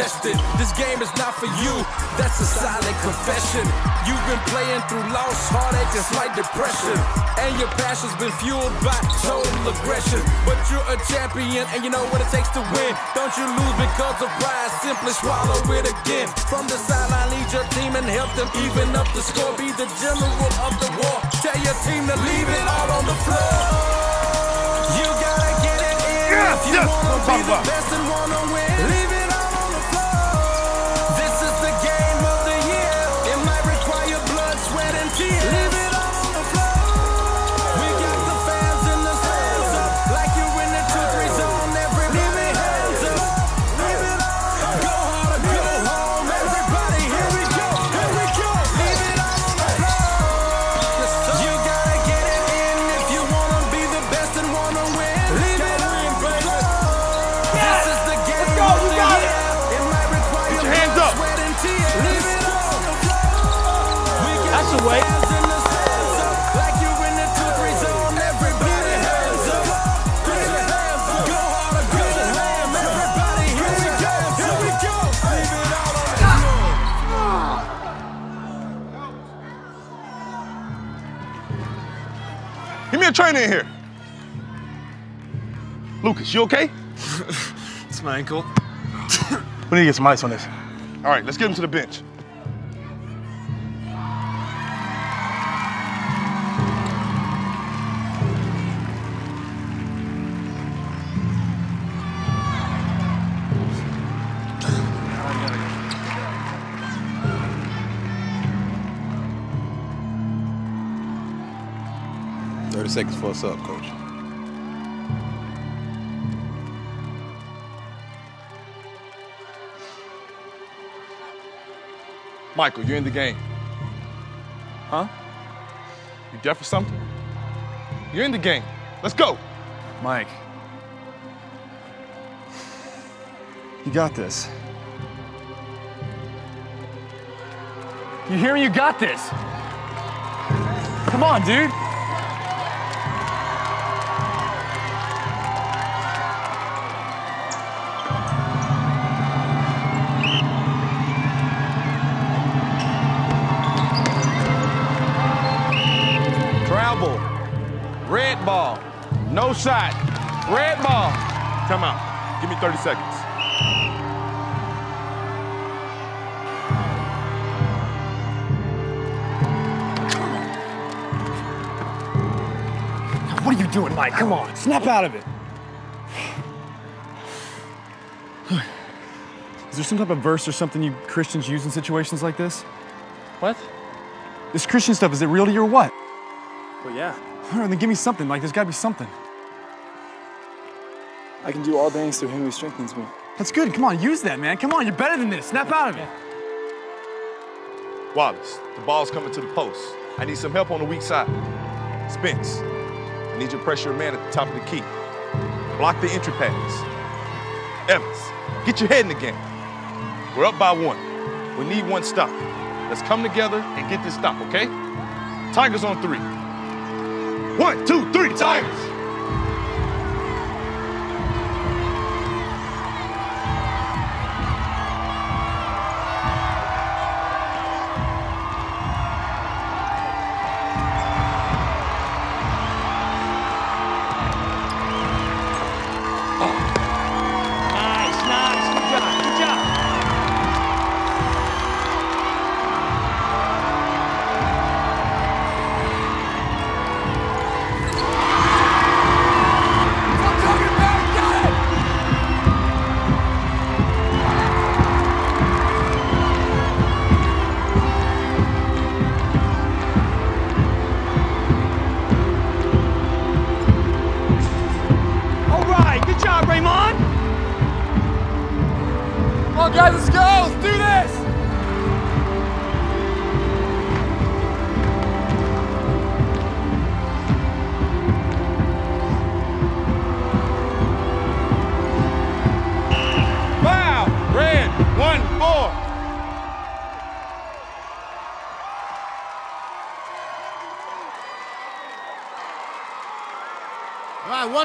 Speaker 24: Tested. This game is not for you. That's a silent confession. You've been playing through loss, heartache, and slight depression. And your passion's been fueled by total aggression. But you're a champion and you know what it takes to win. Don't you lose because of pride, simply swallow it again. From the sideline, lead your team and help them even up the score. Be the general of the war. Tell your team to leave it all on the floor. You gotta get it in
Speaker 13: Yes,
Speaker 24: if you
Speaker 13: yes,
Speaker 24: wanna be the best and wanna win.
Speaker 8: Give me a trainer in here. Lucas, you okay?
Speaker 12: It's my ankle.
Speaker 8: We need to get some ice on this. All right, let's get him to the bench.
Speaker 27: Seconds for us up, coach.
Speaker 8: Michael, you're in the game.
Speaker 12: Huh?
Speaker 8: You deaf for something? You're in the game. Let's go.
Speaker 12: Mike. You got this.
Speaker 1: You hear me? You got this. Come on, dude.
Speaker 8: Shot. Red ball. Come out. Give me 30 seconds.
Speaker 1: What are you doing, Mike? Come on, snap out of it.
Speaker 12: Is there some type of verse or something you Christians use in situations like this?
Speaker 1: What?
Speaker 12: This Christian stuff, is it real to you or what?
Speaker 1: Well, yeah.
Speaker 12: All right, then give me something. Like, there's gotta be something.
Speaker 1: I can do all things through him who strengthens me.
Speaker 12: That's good. Come on, use that, man. Come on, you're better than this. Snap out of it.
Speaker 8: Wallace, the ball's coming to the post. I need some help on the weak side. Spence, I need you to pressure a man at the top of the key. Block the entry pass. Evans, get your head in the game. We're up by one. We need one stop. Let's come together and get this stop, okay? Tigers on three. One, two, three, Tigers!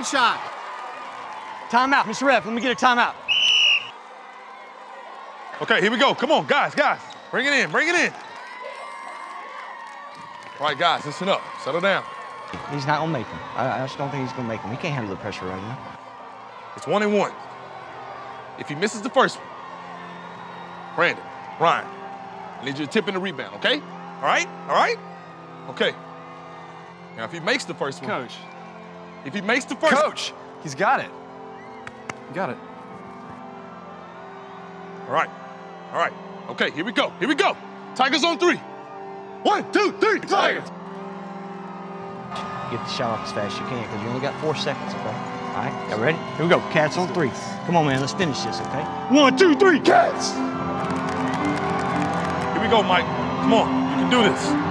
Speaker 1: Shot. Timeout, Mr. Ref. Let me get a timeout.
Speaker 8: Okay, here we go. Come on, guys, guys. Bring it in, bring it in. All right, guys, listen up. Settle down.
Speaker 28: He's not gonna make him. I, I just don't think he's gonna make him. He can't handle the pressure right now.
Speaker 8: It's one and one. If he misses the first one, Brandon, Ryan, I need you to tip in the rebound, okay? All right? All right? Okay. Now, if he makes the first one.
Speaker 12: Coach.
Speaker 8: If he makes the first
Speaker 12: Coach, he's got it. You got it.
Speaker 8: All right. All right. Okay, here we go. Here we go. Tigers on three. One, two, three, Tigers.
Speaker 28: Get the shot off as fast as you can because you only got four seconds, okay? All right, y'all ready? Here we go. Cats on three. Come on, man. Let's finish this, okay?
Speaker 8: One, two, three, cats. Here we go, Mike. Come on. You can do this.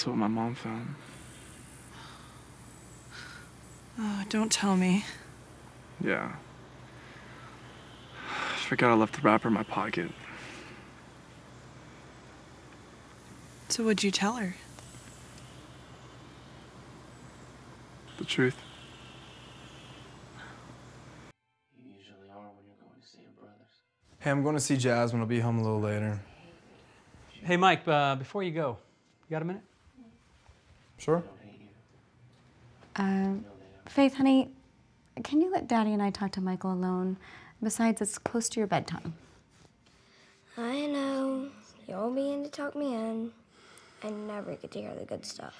Speaker 1: Guess what my mom found?
Speaker 29: Oh, don't tell me.
Speaker 1: Yeah. I forgot I left the wrapper in my pocket.
Speaker 29: So what'd you tell her?
Speaker 1: The truth. Hey, I'm going to see Jasmine. I'll be home a little later.
Speaker 4: Hey, Mike, uh, before you go, you got a minute?
Speaker 1: Sure.
Speaker 3: Uh, Faith, honey, can you let Daddy and I talk to Michael alone? Besides, it's close to your bedtime.
Speaker 2: I know. You'll be in to talk me in. I never get to hear the good stuff.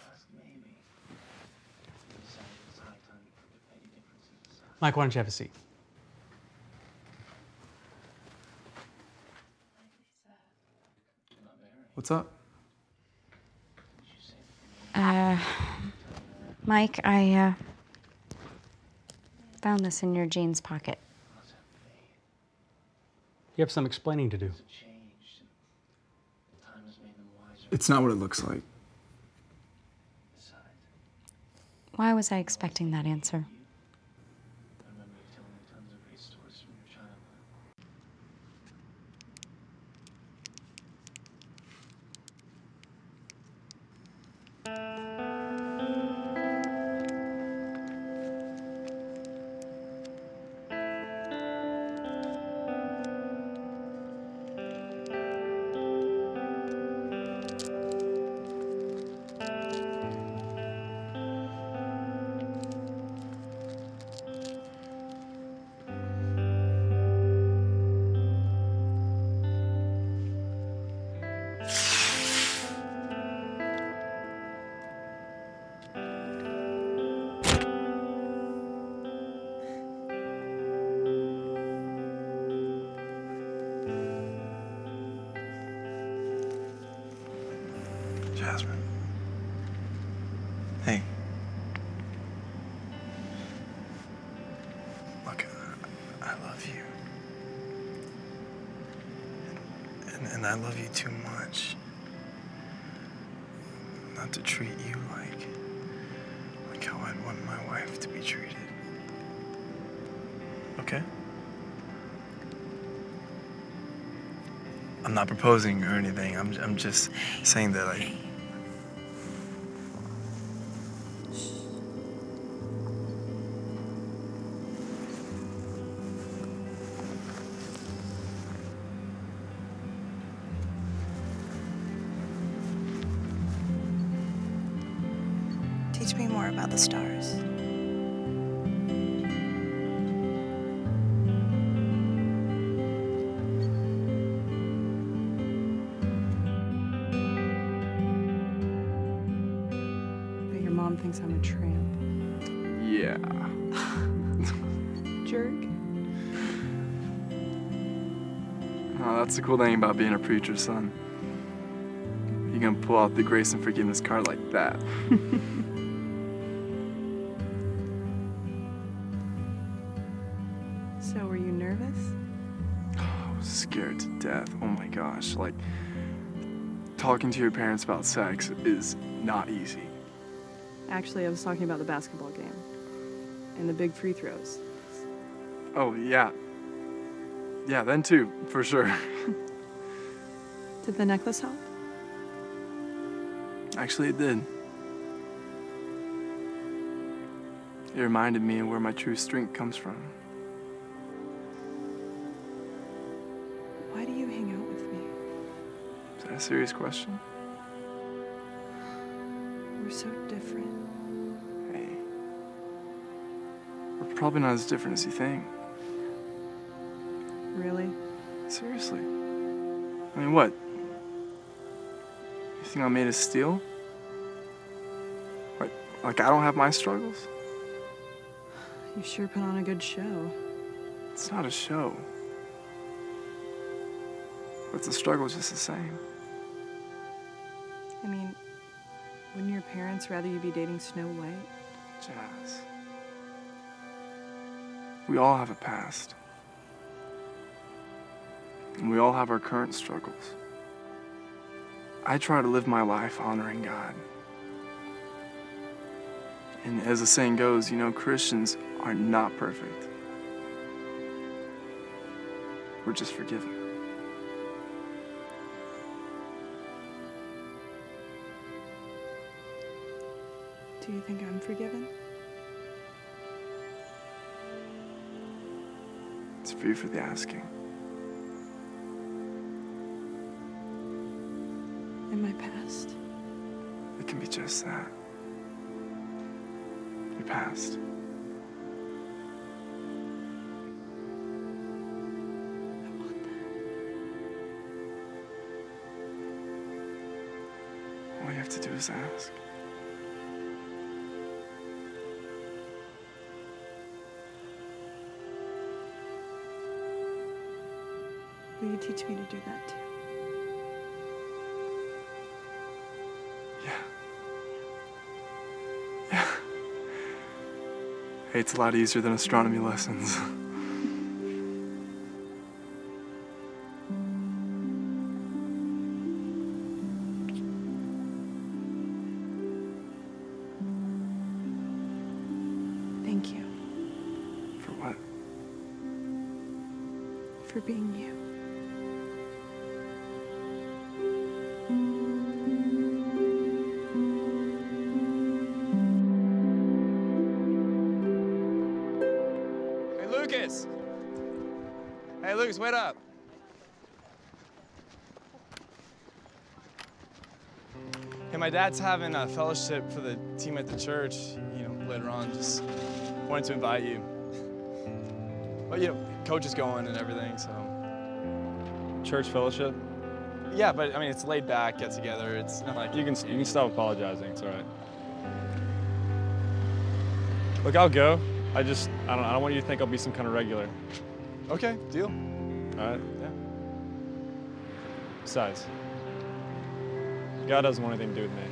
Speaker 4: Mike, why don't you have a seat?
Speaker 1: What's up?
Speaker 3: Uh, Mike, I uh, found this in your jeans pocket.
Speaker 4: You have some explaining to do.
Speaker 1: It's not what it looks like.
Speaker 3: Why was I expecting that answer?
Speaker 1: Proposing or anything. I'm, I'm just saying that I. cool thing about being a preacher's son. You can pull out the grace and forgiveness card like that.
Speaker 6: So were you nervous?
Speaker 1: Oh, I was scared to death. Oh my gosh. Like, talking to your parents about sex is not easy.
Speaker 6: Actually, I was talking about the basketball game and the big free throws.
Speaker 1: Oh, yeah. Yeah, then too, for sure.
Speaker 6: Did the necklace help?
Speaker 1: Actually, it did. It reminded me of where my true strength comes from.
Speaker 6: Why do you hang out with me?
Speaker 1: Is that a serious question?
Speaker 6: We're so different.
Speaker 1: Hey. We're probably not as different as you think.
Speaker 6: Really?
Speaker 1: Seriously. I mean, what? Think I'm made of steel? Like, like I don't have my struggles?
Speaker 6: You sure put on a good show.
Speaker 1: It's not a show. But the struggle's just the same.
Speaker 6: I mean, wouldn't your parents rather you be dating Snow White?
Speaker 1: Jazz. We all have a past. And we all have our current struggles. I try to live my life honoring God. And as the saying goes, you know, Christians are not perfect. We're just forgiven.
Speaker 6: Do you think I'm forgiven?
Speaker 1: It's for you for the asking. Just that. Your past. All you have to do is ask.
Speaker 6: Will you teach me to do that too?
Speaker 1: Hey, it's a lot easier than astronomy lessons.
Speaker 16: dad's having a fellowship for the team at the church, you know, later on. Just wanted to invite you. But, you know, coach is going and everything, so.
Speaker 12: Church fellowship?
Speaker 16: Yeah, but I mean, it's laid back, get together. It's not like
Speaker 12: You can you can stop apologizing. It's all right. Look, I'll go. I just I don't I don't want you to think I'll be some kind of regular.
Speaker 16: Okay, deal.
Speaker 12: All right.
Speaker 16: Yeah.
Speaker 12: Besides, God doesn't want anything to do with me.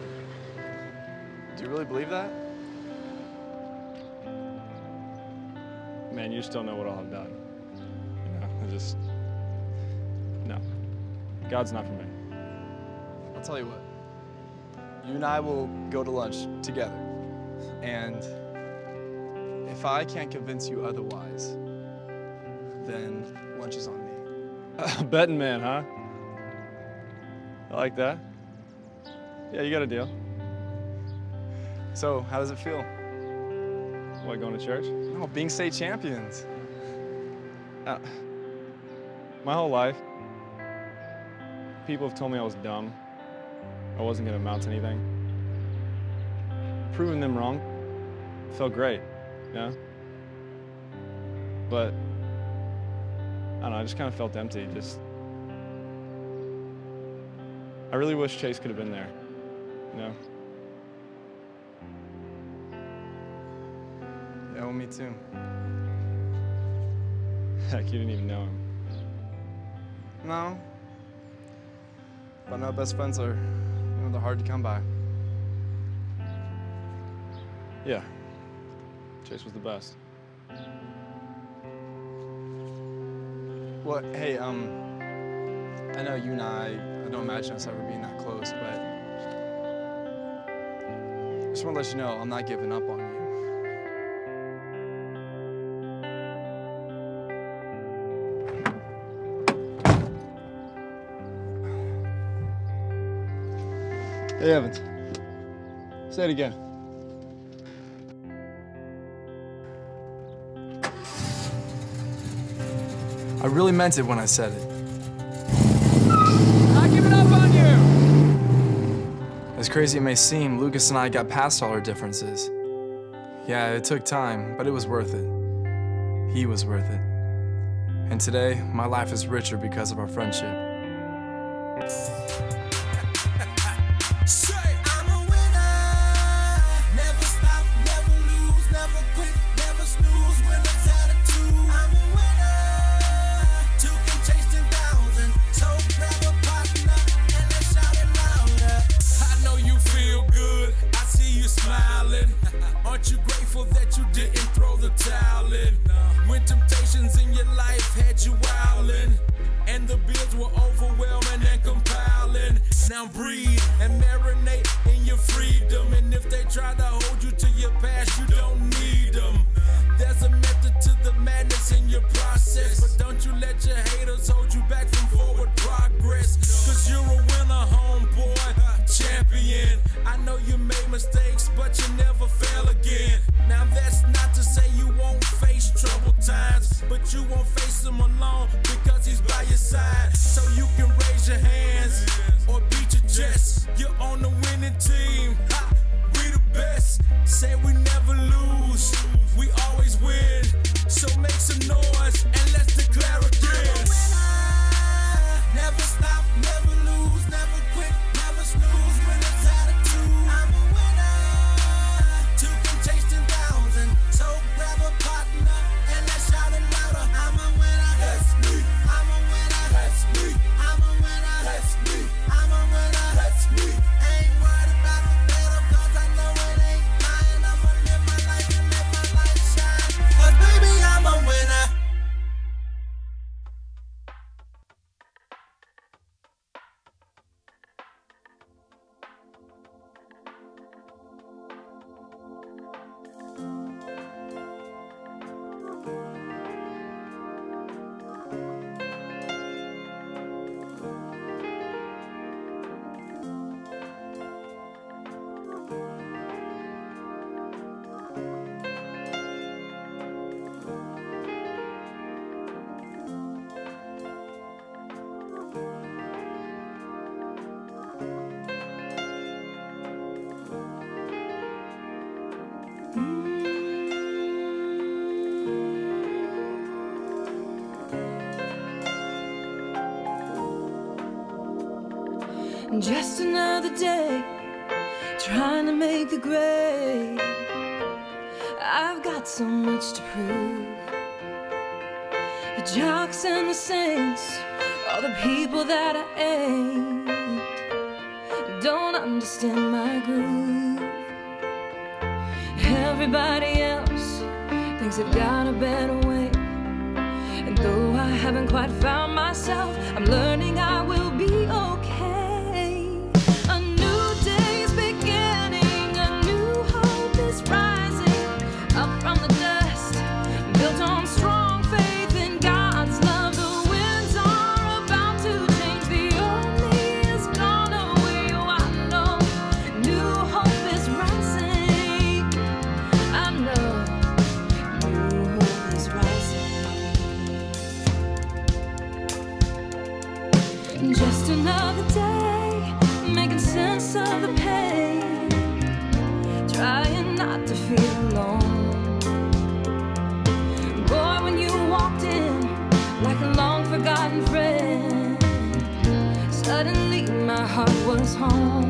Speaker 16: Do you really believe that?
Speaker 12: Man, you just don't know what I'll have done. You know, I just no. God's not for me.
Speaker 16: I'll tell you what. You and I will go to lunch together. And if I can't convince you otherwise, then lunch is on me.
Speaker 12: Betting man, huh? I like that. Yeah, you got a deal.
Speaker 16: So, how does it feel?
Speaker 12: What, going to church?
Speaker 16: No, being state champions.
Speaker 12: Uh, my whole life, people have told me I was dumb. I wasn't going to amount to anything. Proving them wrong felt great, yeah? But, I don't know, I just kind of felt empty. Just, I really wish Chase could have been there, know?
Speaker 16: Yeah, well, me too.
Speaker 12: Heck, you didn't even know him.
Speaker 16: No. But no, best friends are, you know, they're hard to come by.
Speaker 12: Yeah. Chase was the best.
Speaker 16: Well, hey, um, I know you and I, I don't imagine us ever being that close, but just want to let you know I'm not giving up on you.
Speaker 14: Hey, Evans. Say it again.
Speaker 1: I really meant it when I said it. As crazy it may seem, Lucas and I got past all our differences. Yeah, it took time, but it was worth it. He was worth it. And today, my life is richer because of our friendship.
Speaker 30: Just another day trying to make the grade. I've got so much to prove. The jocks and the saints are the people that I ain't. Don't understand my groove. Everybody else thinks they've got a better way. And though I haven't quite found myself, I'm learning I will. heart was home.